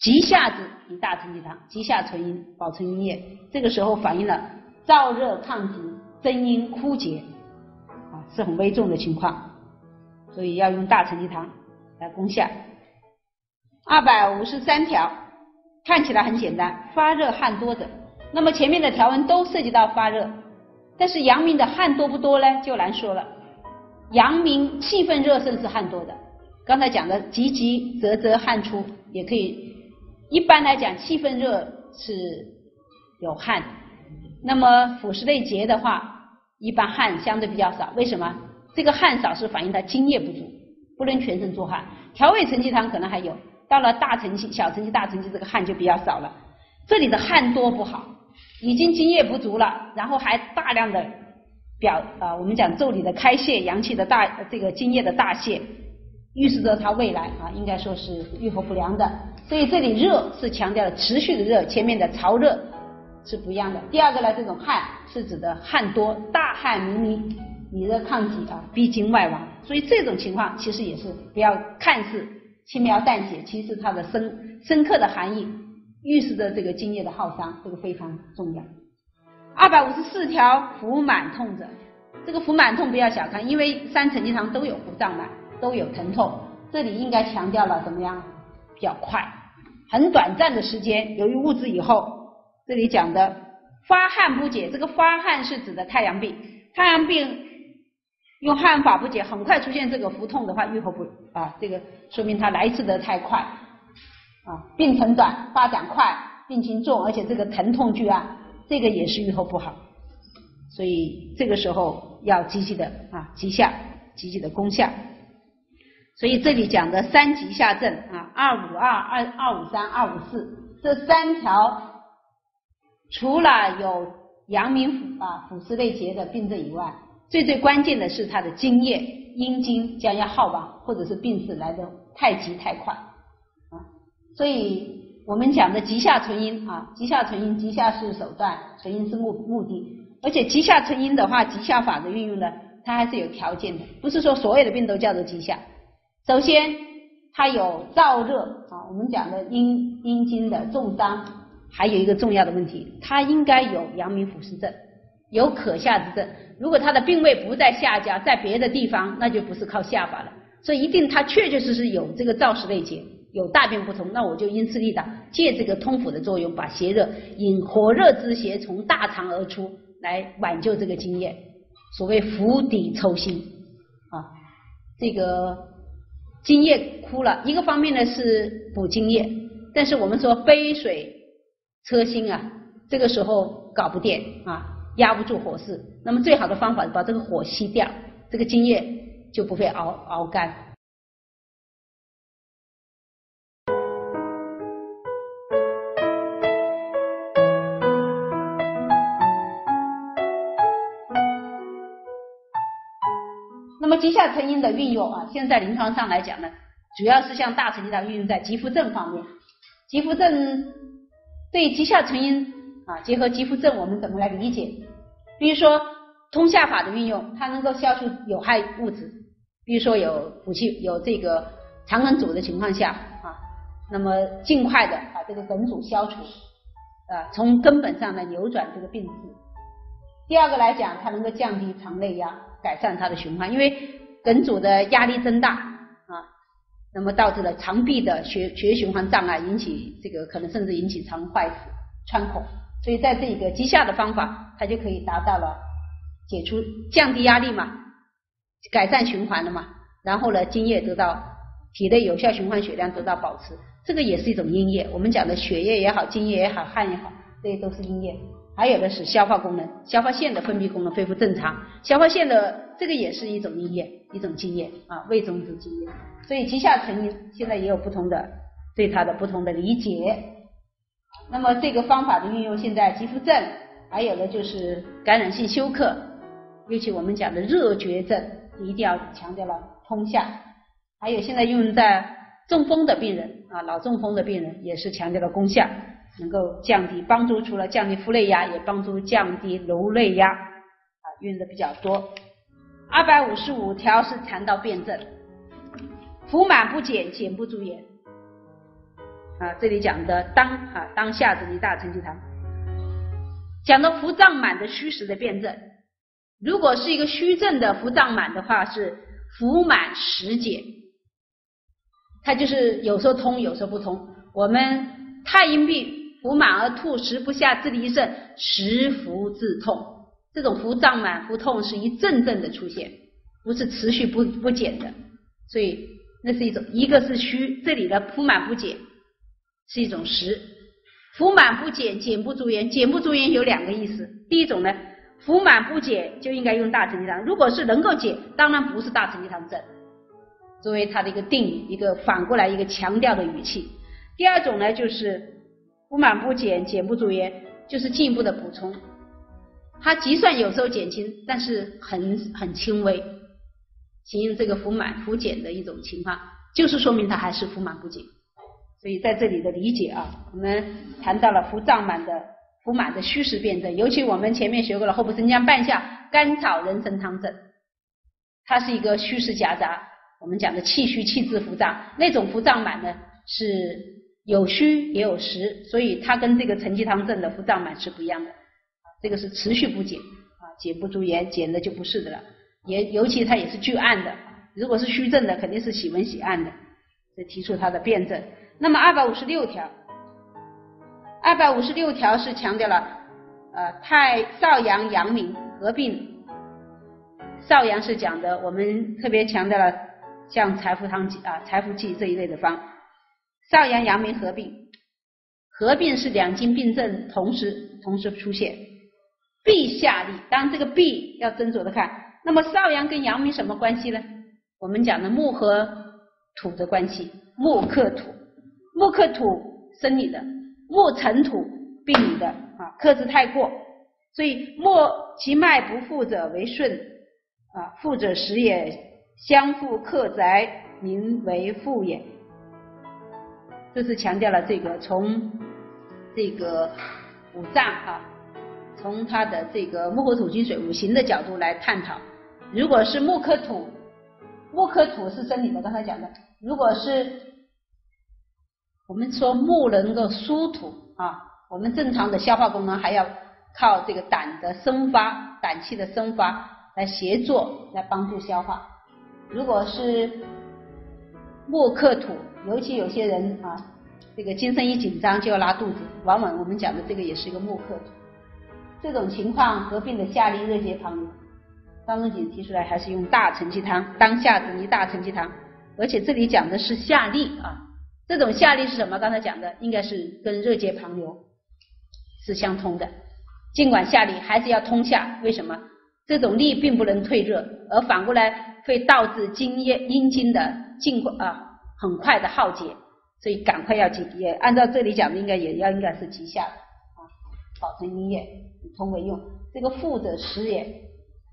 急下子以大承气汤，急下存阴，保存阴液。这个时候反映了燥热抗疾，真阴枯竭，是很危重的情况。所以要用大承气汤来攻下。二百五十三条，看起来很简单，发热汗多者。那么前面的条文都涉及到发热，但是阳明的汗多不多呢？就难说了。阳明气分热盛是汗多的，刚才讲的急急啧啧汗出也可以。一般来讲，气分热是有汗，那么腹实内结的话，一般汗相对比较少。为什么？这个汗少是反映他津液不足，不能全身出汗。调味承气汤可能还有，到了大承气、小承气、大承气，这个汗就比较少了。这里的汗多不好。已经津液不足了，然后还大量的表啊，我们讲腠理的开泄，阳气的大这个津液的大泄，预示着他未来啊，应该说是愈合不良的。所以这里热是强调了持续的热，前面的潮热是不一样的。第二个呢，这种汗是指的汗多，大汗淋漓，里热抗体啊，逼经外亡。所以这种情况其实也是不要看似轻描淡写，其实它的深深刻的含义。预示着这个津液的耗伤，这个非常重要。二百五十四条，腹满痛者，这个腹满痛不要小看，因为三承气汤都有腹胀满，都有疼痛。这里应该强调了怎么样？比较快，很短暂的时间，由于物质以后，这里讲的发汗不解，这个发汗是指的太阳病，太阳病用汗法不解，很快出现这个腹痛的话，愈合不啊，这个说明它来次的太快。啊，病程短，发展快，病情重，而且这个疼痛剧啊，这个也是愈后不好，所以这个时候要积极的啊，急下，积极的攻下。所以这里讲的三急下症啊，二五二、二二五三、二五四这三条，除了有阳明腑啊腹湿内结的病症以外，最最关键的是它的津液阴经将要耗亡，或者是病势来的太急太快啊。所以我们讲的急下存阴啊，急下存阴，急下是手段，存阴是目目的。而且急下存阴的话，急下法的运用呢，它还是有条件的，不是说所有的病都叫做急下。首先，它有燥热啊，我们讲的阴阴经的重伤，还有一个重要的问题，它应该有阳明腑湿症，有可下之症。如果它的病位不在下家，在别的地方，那就不是靠下法了。所以一定它确确实实有这个燥湿内结。有大便不通，那我就因势利导，借这个通腑的作用，把邪热引火热之邪从大肠而出，来挽救这个津液。所谓釜底抽薪啊，这个津液枯了，一个方面呢是补津液，但是我们说杯水车薪啊，这个时候搞不定啊，压不住火势，那么最好的方法把这个火熄掉，这个津液就不会熬熬干。那么急下承阴的运用啊，现在临床上来讲呢，主要是像大承气汤运用在急腹症方面。急腹症对急下成因啊，结合急腹症，我们怎么来理解？比如说通下法的运用，它能够消除有害物质，比如说有补气有这个肠梗阻的情况下啊，那么尽快的把这个梗阻消除啊，从根本上来扭转这个病势。第二个来讲，它能够降低肠内压，改善它的循环，因为梗阻的压力增大，那么导致了肠壁的血血液循环障碍，引起这个可能甚至引起肠坏死穿孔。所以在这个积下的方法，它就可以达到了解除降低压力嘛，改善循环了嘛，然后呢，津液得到体内有效循环血量得到保持，这个也是一种阴液。我们讲的血液也好，津液也好，汗也好，这些都是阴液。还有的是消化功能，消化腺的分泌功能恢复正常，消化腺的这个也是一种阴液，一种津液啊，胃中之津液。所以脐下成现在也有不同的对它的不同的理解。那么这个方法的运用，现在肌肤症，还有的就是感染性休克，尤其我们讲的热厥症，一定要强调了通下。还有现在用在中风的病人啊，脑中风的病人也是强调了功效，能够降低，帮助除了降低腹内压，也帮助降低颅内压啊，用的比较多。二百五十五条是肠道辩证，腹满不减，减不足言。啊，这里讲的当啊当下子一大承气汤，讲的腹胀满的虚实的辩证。如果是一个虚症的腹胀满的话，是腹满实减，它就是有时候通，有时候不通。我们太阴病腹满而吐，食不下，自利肾，食腹自痛。这种腹胀满、腹痛是一阵阵的出现，不是持续不不减的。所以那是一种，一个是虚，这里的腹满不减。是一种实，腹满不减，减不足言，减不足言有两个意思。第一种呢，腹满不减就应该用大承气汤。如果是能够减，当然不是大承气汤症，作为它的一个定语，一个反过来一个强调的语气。第二种呢，就是腹满不减，减不足言，就是进一步的补充。它即算有时候减轻，但是很很轻微，形容这个腹满腹减的一种情况，就是说明它还是腹满不减。所以在这里的理解啊，我们谈到了腹胀满的腹满的虚实辩证，尤其我们前面学过了后部生姜半夏甘草人参汤证，它是一个虚实夹杂。我们讲的气虚气滞腹胀，那种腹胀满呢是有虚也有实，所以它跟这个承气汤证的腹胀满是不一样的。这个是持续不减啊，减不足言，减的就不是的了。也尤其它也是聚暗的，如果是虚症的，肯定是喜温喜暗的。这提出它的辩证。那么二百五十六条，二百五十六条是强调了呃太少阳阳明合并，少阳是讲的我们特别强调了像财富汤剂啊财富剂这一类的方，少阳阳明合并，合并是两经病症同时同时出现，必下利，当然这个必要斟酌的看，那么少阳跟阳明什么关系呢？我们讲的木和土的关系，木克土。木克土生你的，木成土病你的啊，克制太过，所以木其脉不复者为顺啊，复者实也，相复克宅，名为复也。这是强调了这个从这个五脏啊，从它的这个木火土金水五行的角度来探讨。如果是木克土，木克土是生理的，刚才讲的，如果是。我们说木能够疏土啊，我们正常的消化功能还要靠这个胆的生发、胆气的生发来协作来帮助消化。如果是木克土，尤其有些人啊，这个精神一紧张就要拉肚子，往往我们讲的这个也是一个木克土。这种情况合并的下利热结旁流，张仲景提出来还是用大承气汤，当下子一大承气汤，而且这里讲的是下利啊。这种下利是什么？刚才讲的应该是跟热结旁流是相通的。尽管下利还是要通下，为什么？这种力并不能退热，而反过来会导致津液阴经的尽快啊很快的耗竭，所以赶快要急。也按照这里讲的，应该也要应该是急下的啊，保存阴液以通为用。这个腹者实也，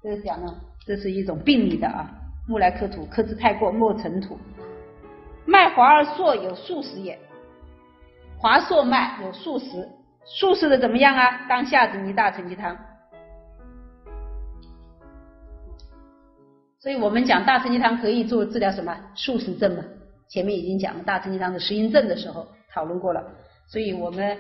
这个讲呢，这是一种病理的啊，木来克土，克之太过，莫成土。脉滑而硕有数十也，滑硕脉有数十，数十的怎么样啊？当下子泥大承气汤。所以我们讲大承气汤可以做治疗什么素食症嘛？前面已经讲了大承气汤的适应症的时候讨论过了。所以我们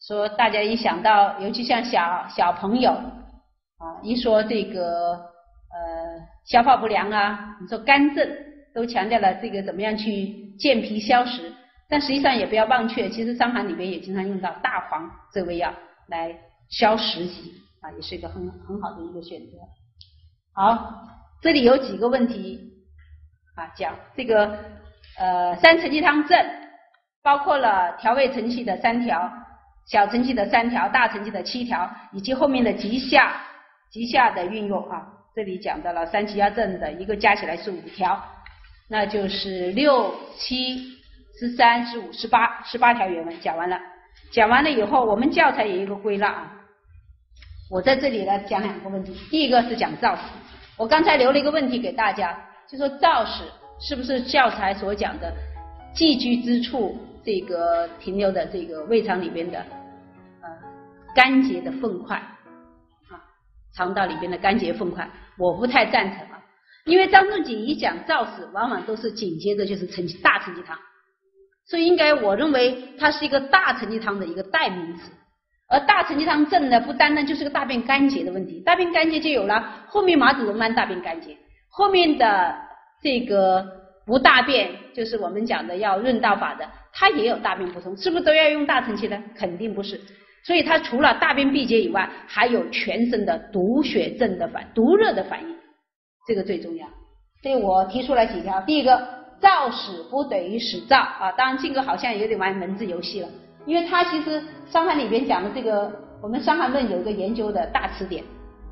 说，大家一想到，尤其像小小朋友啊，一说这个呃消化不良啊，你说肝症，都强调了这个怎么样去健脾消食。但实际上也不要忘却，其实伤寒里边也经常用到大黄这味药来消食积啊，也是一个很很好的一个选择。好，这里有几个问题啊，讲这个呃三承气汤证，包括了调味承气的三条，小承气的三条，大承气的七条，以及后面的极下极下的运用啊，这里讲到了三七压症的一个加起来是五条，那就是六七。十三、十五、十八，十八条原文讲完了。讲完了以后，我们教材有一个归纳啊。我在这里呢讲两个问题。第一个是讲燥，我刚才留了一个问题给大家，就说燥屎是不是教材所讲的寄居之处这个停留的这个胃肠里边的呃干结的粪块啊，肠道里边的干结粪块？我不太赞成啊，因为张仲景一讲燥屎，往往都是紧接着就是承大承气汤。所以应该，我认为它是一个大承气汤的一个代名词，而大承气汤症呢，不单单就是个大便干结的问题，大便干结就有了后面麻子荣胺大便干结，后面的这个不大便，就是我们讲的要润道法的，它也有大便不通，是不是都要用大承气呢？肯定不是，所以它除了大便闭结以外，还有全身的毒血症的反毒热的反应，这个最重要。所以我提出来几条，第一个。燥屎不等于使燥啊！当然，静哥好像有点玩文字游戏了，因为他其实《伤寒》里边讲的这个，我们《伤寒论》有一个研究的大词典，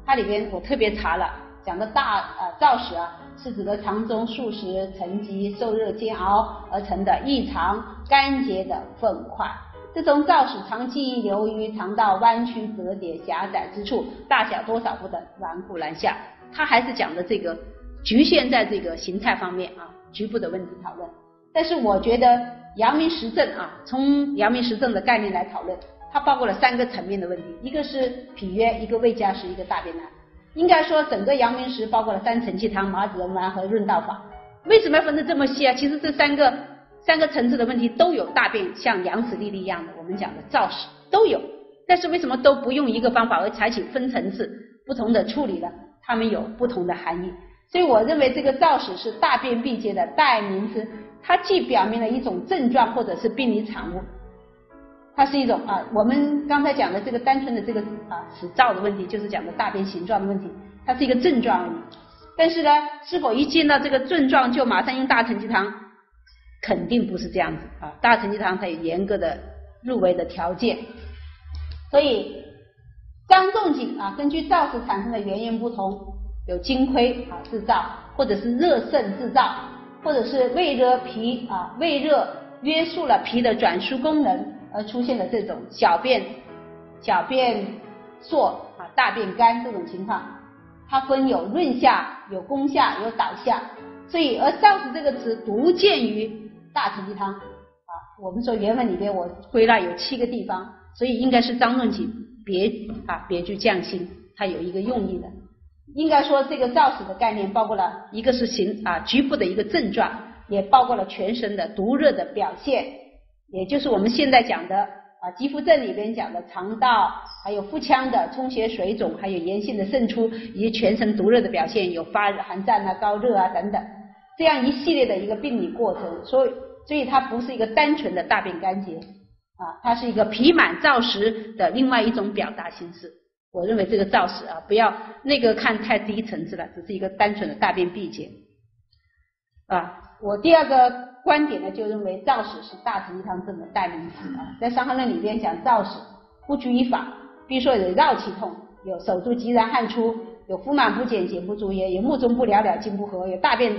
它里边我特别查了，讲的大啊燥屎啊，是指的肠中数食沉积受热煎熬而成的异常干结的粪块。这种燥屎长期流于肠道弯曲折叠狭窄之处，大小多少不等，顽固难下。他还是讲的这个局限在这个形态方面啊。局部的问题讨论，但是我觉得阳明实证啊，从阳明实证的概念来讨论，它包括了三个层面的问题，一个是脾约，一个胃加实，一个大便难。应该说整个阳明实包括了三承气汤、麻子仁丸和润道法。为什么要分得这么细啊？其实这三个三个层次的问题都有大便像羊屎粒粒一样的，我们讲的燥屎都有，但是为什么都不用一个方法而采取分层次不同的处理呢？它们有不同的含义。所以我认为这个燥屎是大便闭结的代名词，它既表明了一种症状或者是病理产物，它是一种啊，我们刚才讲的这个单纯的这个啊使燥的问题，就是讲的大便形状的问题，它是一个症状而已。但是呢，是否一见到这个症状就马上用大承气汤，肯定不是这样子啊，大承气汤它有严格的入围的条件。所以张仲景啊，根据燥屎产生的原因不同。有精亏啊制造，或者是热盛制造，或者是胃热脾啊胃热约束了脾的转输功能而出现的这种小便小便硕啊大便干这种情况，它分有润下、有攻下、有导下，所以而燥屎这个词独见于大承气汤啊。我们说原文里边我归纳有七个地方，所以应该是张仲景别啊别具匠心，他有一个用意的。应该说，这个燥屎的概念包括了一个是形啊局部的一个症状，也包括了全身的毒热的表现，也就是我们现在讲的啊肌肤症里边讲的肠道，还有腹腔的充血水肿，还有炎性的渗出，以及全身毒热的表现，有发热、寒战啊、高热啊等等，这样一系列的一个病理过程，所以所以它不是一个单纯的大便干结啊，它是一个脾满燥实的另外一种表达形式。我认为这个燥屎啊，不要那个看太低层次了，只是一个单纯的大便闭结啊。我第二个观点呢，就认为燥屎是大承气汤症的代名词啊。在《伤寒论》里边讲燥屎不拘一法，比如说有绕气痛，有手足急然汗出，有腹满不减解不足也，有目中不了了经不和，有大便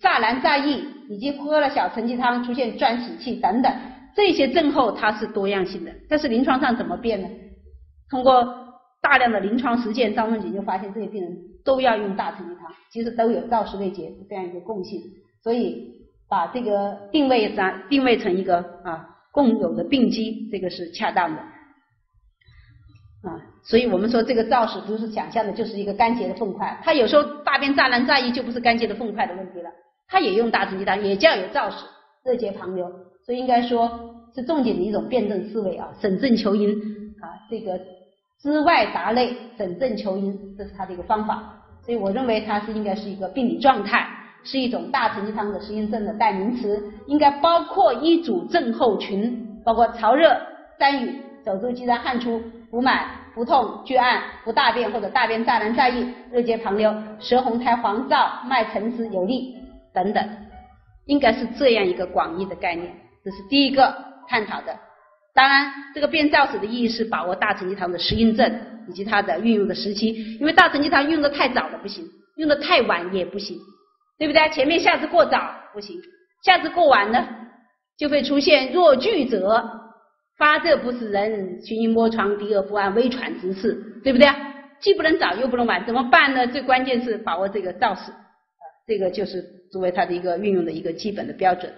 乍难乍易，以及喝了小承气汤出现转喜气等等，这些症候它是多样性的。但是临床上怎么变呢？通过大量的临床实践，张仲景就发现这些病人都要用大承气汤，其实都有燥湿内结这样一个共性，所以把这个定位上定位成一个啊共有的病机，这个是恰当的。啊，所以我们说这个燥屎不是想象的，就是一个干结的粪块。它有时候大便乍难乍易，就不是干结的粪块的问题了。它也用大承气汤，也叫有燥屎，热结旁流，所以应该说是重点的一种辩证思维啊，审症求因啊，这个知外达内，审证求因，这是它的一个方法。所以我认为它是应该是一个病理状态，是一种大承气汤的适应症的代名词，应该包括一组症候群，包括潮热、三雨、手足肌张汗出、腹满、腹痛、拒按、不大便或者大便乍难乍易、热结旁流、舌红苔黄燥、脉沉实有力。等等，应该是这样一个广义的概念，这是第一个探讨的。当然，这个变造史的意义是把握大承气汤的适应症以及它的运用的时期，因为大承气汤用的太早了不行，用的太晚也不行，对不对？前面下肢过早不行，下肢过晚呢，就会出现若惧者发热不死人，群阴摸床，低而不安，微喘之势，对不对？既不能早又不能晚，怎么办呢？最关键是把握这个造史。这个就是作为它的一个运用的一个基本的标准。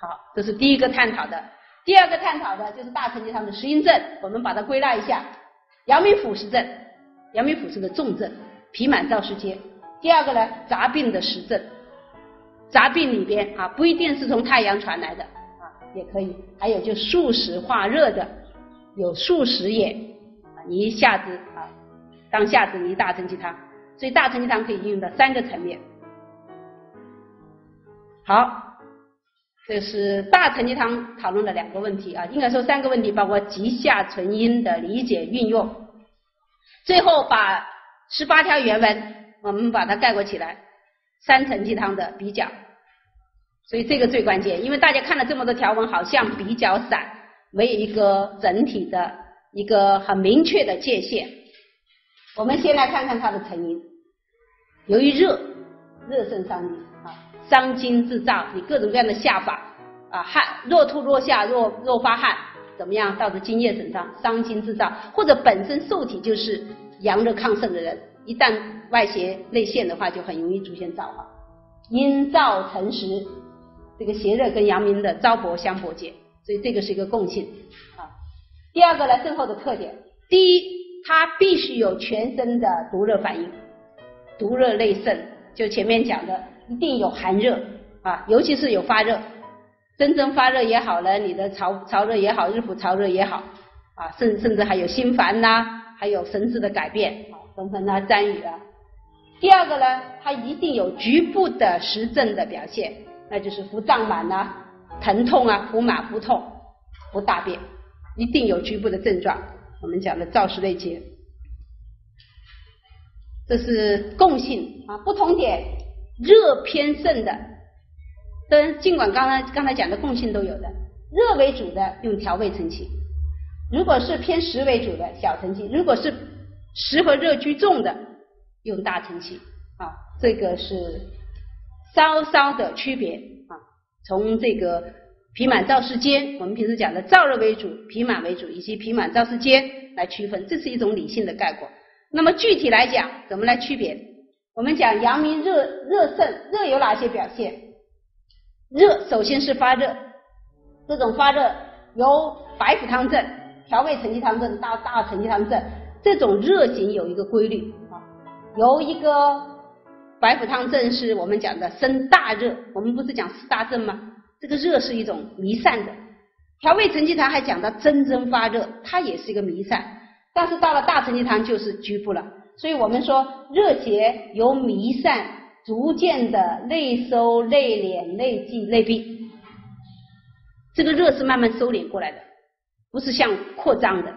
好，这是第一个探讨的。第二个探讨的就是大承气汤的适应症，我们把它归纳一下：阳明腑实症，阳明腑实的重症，脾满燥湿结。第二个呢，杂病的实症，杂病里边啊，不一定是从太阳传来的啊，也可以。还有就素食化热的，有素食也啊，你一下子啊，当下子你大承气汤，所以大承气汤可以应用到三个层面。好，这是大承气汤讨论的两个问题啊，应该说三个问题，包括急下存阴的理解运用。最后把十八条原文我们把它概括起来，三承气汤的比较。所以这个最关键，因为大家看了这么多条文，好像比较散，没有一个整体的一个很明确的界限。我们先来看看它的成因，由于热，热盛伤阴。伤津自燥，你各种各样的下法啊，汗若吐若下，若若发汗，怎么样导致津液损伤，伤津自燥，或者本身受体就是阳热亢盛的人，一旦外邪内陷的话，就很容易出现燥化。阴燥成实，这个邪热跟阳明的糟粕相搏结，所以这个是一个共性啊。第二个呢，症候的特点，第一，它必须有全身的毒热反应，毒热内盛，就前面讲的。一定有寒热啊，尤其是有发热，真正发热也好了，你的潮潮热也好，日伏潮热也好啊，甚甚至还有心烦呐，还有神志的改变啊，纷纷啊，沾雨啊。第二个呢，它一定有局部的实症的表现，那就是腹胀满呐，疼痛啊，腹满腹痛，不大便，一定有局部的症状。我们讲的燥湿内结，这是共性啊，不同点。热偏盛的，但尽管刚才刚才讲的共性都有的，热为主的用调味承气，如果是偏实为主的小承气，如果是实和热居重的用大承气啊，这个是稍稍的区别啊。从这个脾满燥湿兼，我们平时讲的燥热为主，脾满为主，以及脾满燥湿兼来区分，这是一种理性的概括。那么具体来讲，怎么来区别？我们讲阳明热热盛，热有哪些表现？热首先是发热，这种发热由白虎汤症、调味承气汤症、大大承气汤症，这种热型有一个规律啊。由一个白虎汤症是我们讲的生大热，我们不是讲四大症吗？这个热是一种弥散的。调味承气汤还讲到蒸蒸发热，它也是一个弥散，但是到了大承气汤就是局部了。所以我们说，热邪由弥散，逐渐的内收、内敛、内聚、内闭。这个热是慢慢收敛过来的，不是像扩张的。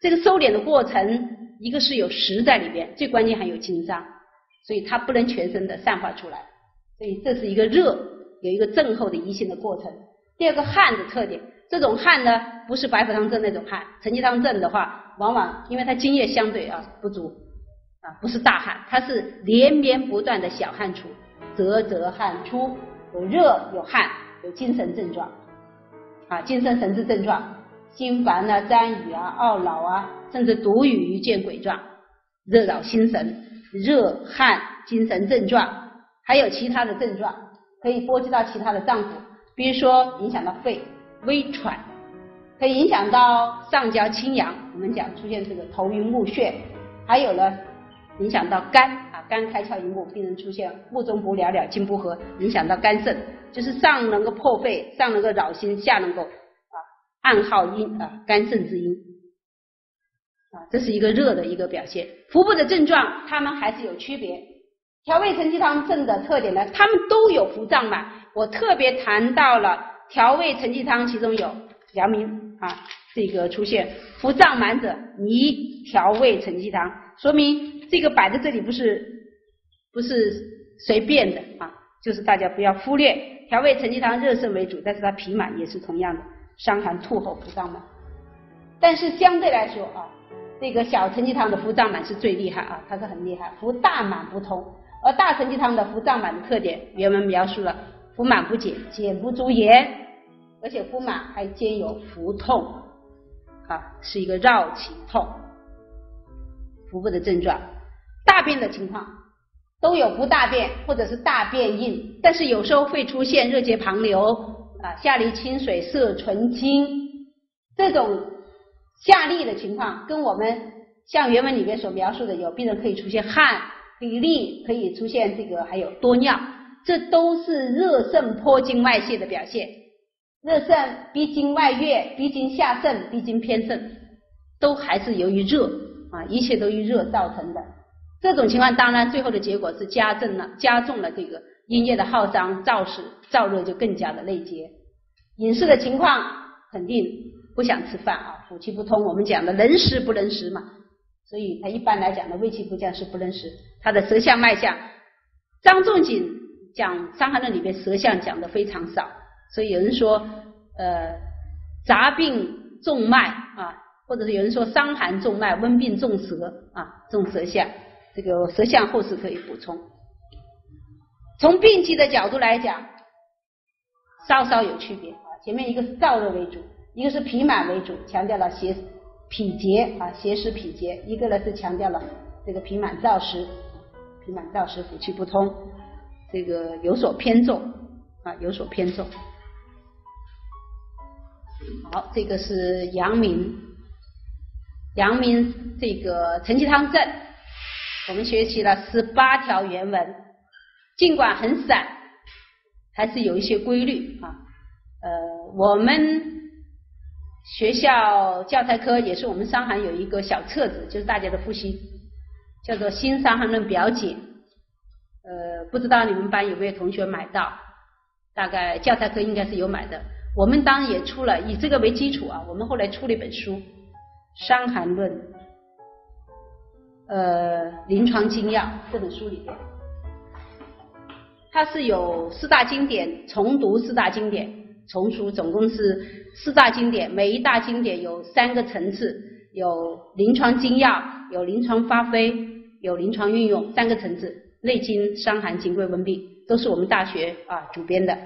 这个收敛的过程，一个是有实在里边，最关键还有经张，所以它不能全身的散发出来。所以这是一个热有一个症候的移行的过程。第二个汗的特点，这种汗呢，不是白虎汤症那种汗，承气汤症的话，往往因为它津液相对啊不足。啊，不是大汗，它是连绵不断的小汗出，啧啧汗出，有热有汗，有精神症状，啊，精神神志症状，心烦啊，沾雨啊，懊恼啊，甚至独语见鬼状，热扰心神，热汗精神症状，还有其他的症状，可以波及到其他的脏腑，比如说影响到肺，微喘，可以影响到上焦清阳，我们讲出现这个头晕目眩，还有呢，影响到肝啊，肝开窍于目，病人出现目中不了了，津不和，影响到肝肾，就是上能够破肺，上能够扰心，下能够啊暗耗阴啊肝肾之阴啊，这是一个热的一个表现。腹部的症状，它们还是有区别。调味承气汤症的特点呢，它们都有腹胀满，我特别谈到了调味承气汤，其中有阳明。啊，这个出现腹胀满者宜调味承气汤，说明这个摆在这里不是不是随便的啊，就是大家不要忽略调味承气汤热盛为主，但是它脾满也是同样的，伤寒吐后腹胀满。但是相对来说啊，这个小承气汤的腹胀满是最厉害啊，它是很厉害，腹大满不通。而大承气汤的腹胀满的特点，原文描述了腹满不解，解不足言。而且腹满还兼有腹痛，啊，是一个绕脐痛，腹部的症状。大便的情况都有不大便或者是大便硬，但是有时候会出现热结旁流，啊，下利清水涩纯清，这种下利的情况，跟我们像原文里面所描述的，有病人可以出现汗，可以利，可以出现这个还有多尿，这都是热盛颇经外泄的表现。热盛逼经外越，逼经下盛，逼经偏盛，都还是由于热啊，一切都由热造成的。这种情况当然最后的结果是加重了加重了这个阴液的耗伤，燥湿燥热就更加的内结。饮食的情况肯定不想吃饭啊，腹气不通，我们讲的能食不能食嘛，所以他一般来讲的胃气不降是不能食。他的舌象脉象，张仲景讲《伤寒论》里面舌象讲的非常少。所以有人说，呃，杂病重脉啊，或者是有人说伤寒重脉，温病重舌啊，重舌象。这个舌象后世可以补充。从病机的角度来讲，稍稍有区别啊。前面一个是燥热为主，一个是脾满为主，强调了邪脾结啊，邪湿脾结；一个呢是强调了这个脾满燥湿，脾满燥湿，腑气不通，这个有所偏重啊，有所偏重。好，这个是阳明，阳明这个承气汤证，我们学习了十八条原文，尽管很散，还是有一些规律啊。呃，我们学校教材科也是我们伤寒有一个小册子，就是大家的复习，叫做《新伤寒论表解》。呃，不知道你们班有没有同学买到？大概教材科应该是有买的。我们当然也出了以这个为基础啊，我们后来出了一本书《伤寒论》，呃，临床精要这本书里边，它是有四大经典，重读四大经典，重书总共是四大经典，每一大经典有三个层次，有临床精要，有临床发挥，有临床运用，三个层次，内经、伤寒、金匮、温病，都是我们大学啊主编的，呃。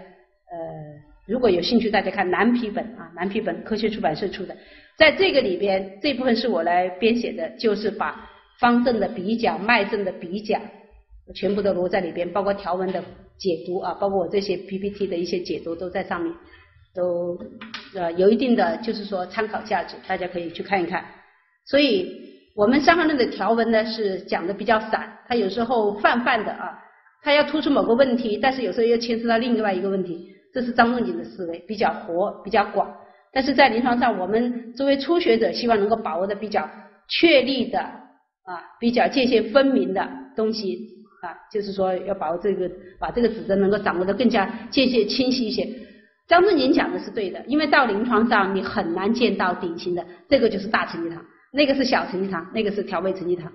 如果有兴趣，大家看蓝皮本啊，蓝皮本科学出版社出的，在这个里边这部分是我来编写的，就是把方证的比较、脉证的比较，全部都罗在里边，包括条文的解读啊，包括我这些 PPT 的一些解读都在上面，都呃有一定的就是说参考价值，大家可以去看一看。所以我们伤寒论的条文呢是讲的比较散，它有时候泛泛的啊，它要突出某个问题，但是有时候又牵涉到另外一个问题。这是张仲景的思维，比较活，比较广。但是在临床上，我们作为初学者，希望能够把握的比较确立的啊，比较界限分明的东西啊，就是说要把握这个，把这个指针能够掌握的更加界限清晰一些。张仲景讲的是对的，因为到临床上你很难见到典型的，这个就是大承气汤，那个是小承气汤，那个是调味承气汤。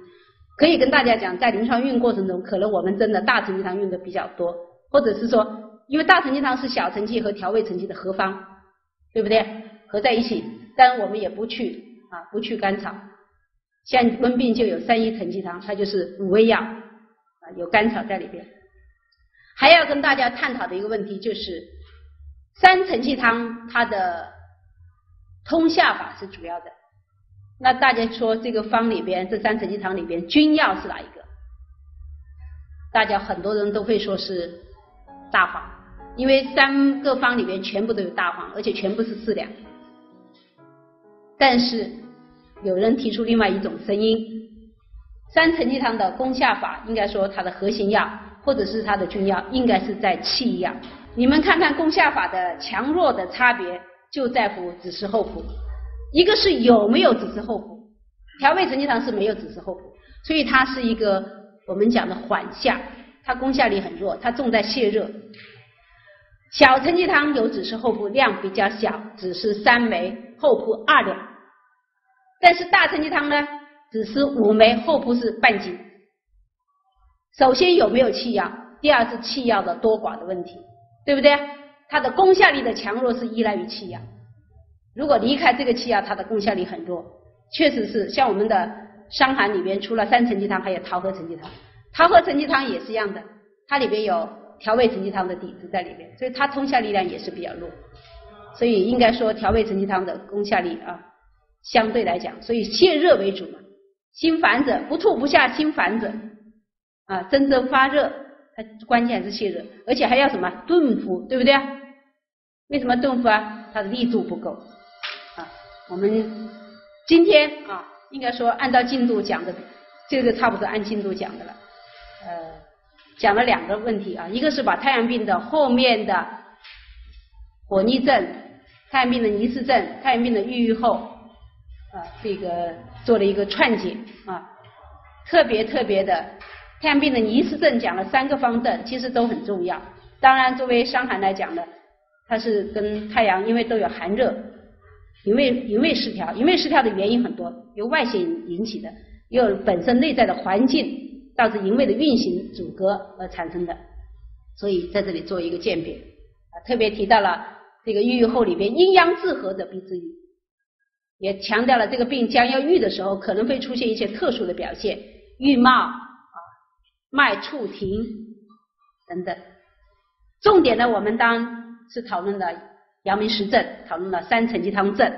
可以跟大家讲，在临床运过程中，可能我们真的大承气汤用的比较多，或者是说。因为大承气汤是小承气和调味承气的合方，对不对？合在一起，但我们也不去啊，不去甘草。像温病就有三一承气汤，它就是五味药啊，有甘草在里边。还要跟大家探讨的一个问题就是，三承气汤它的通下法是主要的。那大家说这个方里边，这三承气汤里边君药是哪一个？大家很多人都会说是大黄。因为三个方里边全部都有大黄，而且全部是四两。但是有人提出另外一种声音，三承气汤的攻下法，应该说它的核心药或者是它的君药，应该是在气药。你们看看攻下法的强弱的差别，就在乎子时后补。一个是有没有子时后补，调味承气汤是没有子时后补，所以它是一个我们讲的缓下，它功效力很弱，它重在泻热。小承气汤有子时后补，量比较小，只是三枚，后铺二两。但是大承气汤呢，只是五枚，后铺是半斤。首先有没有气药，第二是气药的多寡的问题。对不对？它的功效力的强弱是依赖于气药。如果离开这个气药，它的功效力很弱。确实是像我们的伤寒里边，除了三承气汤，还有桃核承气汤。桃核承气汤也是一样的，它里边有调味承气汤的底子在里边，所以它通效力量也是比较弱。所以应该说调味承气汤的功效力啊，相对来讲，所以泻热为主嘛。心烦者不吐不下，心烦者啊，真正发热。它关键还是泻热，而且还要什么顿服，对不对？为什么顿服啊？它的力度不够啊。我们今天啊，应该说按照进度讲的，这个差不多按进度讲的了。呃，讲了两个问题啊，一个是把太阳病的后面的火逆症、太阳病的泥湿症、太阳病的郁郁后啊，这个做了一个串解啊，特别特别的。太阳病的泥湿症讲了三个方症，其实都很重要。当然，作为伤寒来讲呢，它是跟太阳因为都有寒热，营卫营卫失调，营卫失调的原因很多，由外邪引起的，也有本身内在的环境导致营卫的运行阻隔而产生的。所以在这里做一个鉴别，啊，特别提到了这个郁郁后里边阴阳自合者必自愈，也强调了这个病将要愈的时候可能会出现一些特殊的表现，郁冒啊。脉促停等等，重点呢，我们当是讨论了阳明实证，讨论了三承气汤证。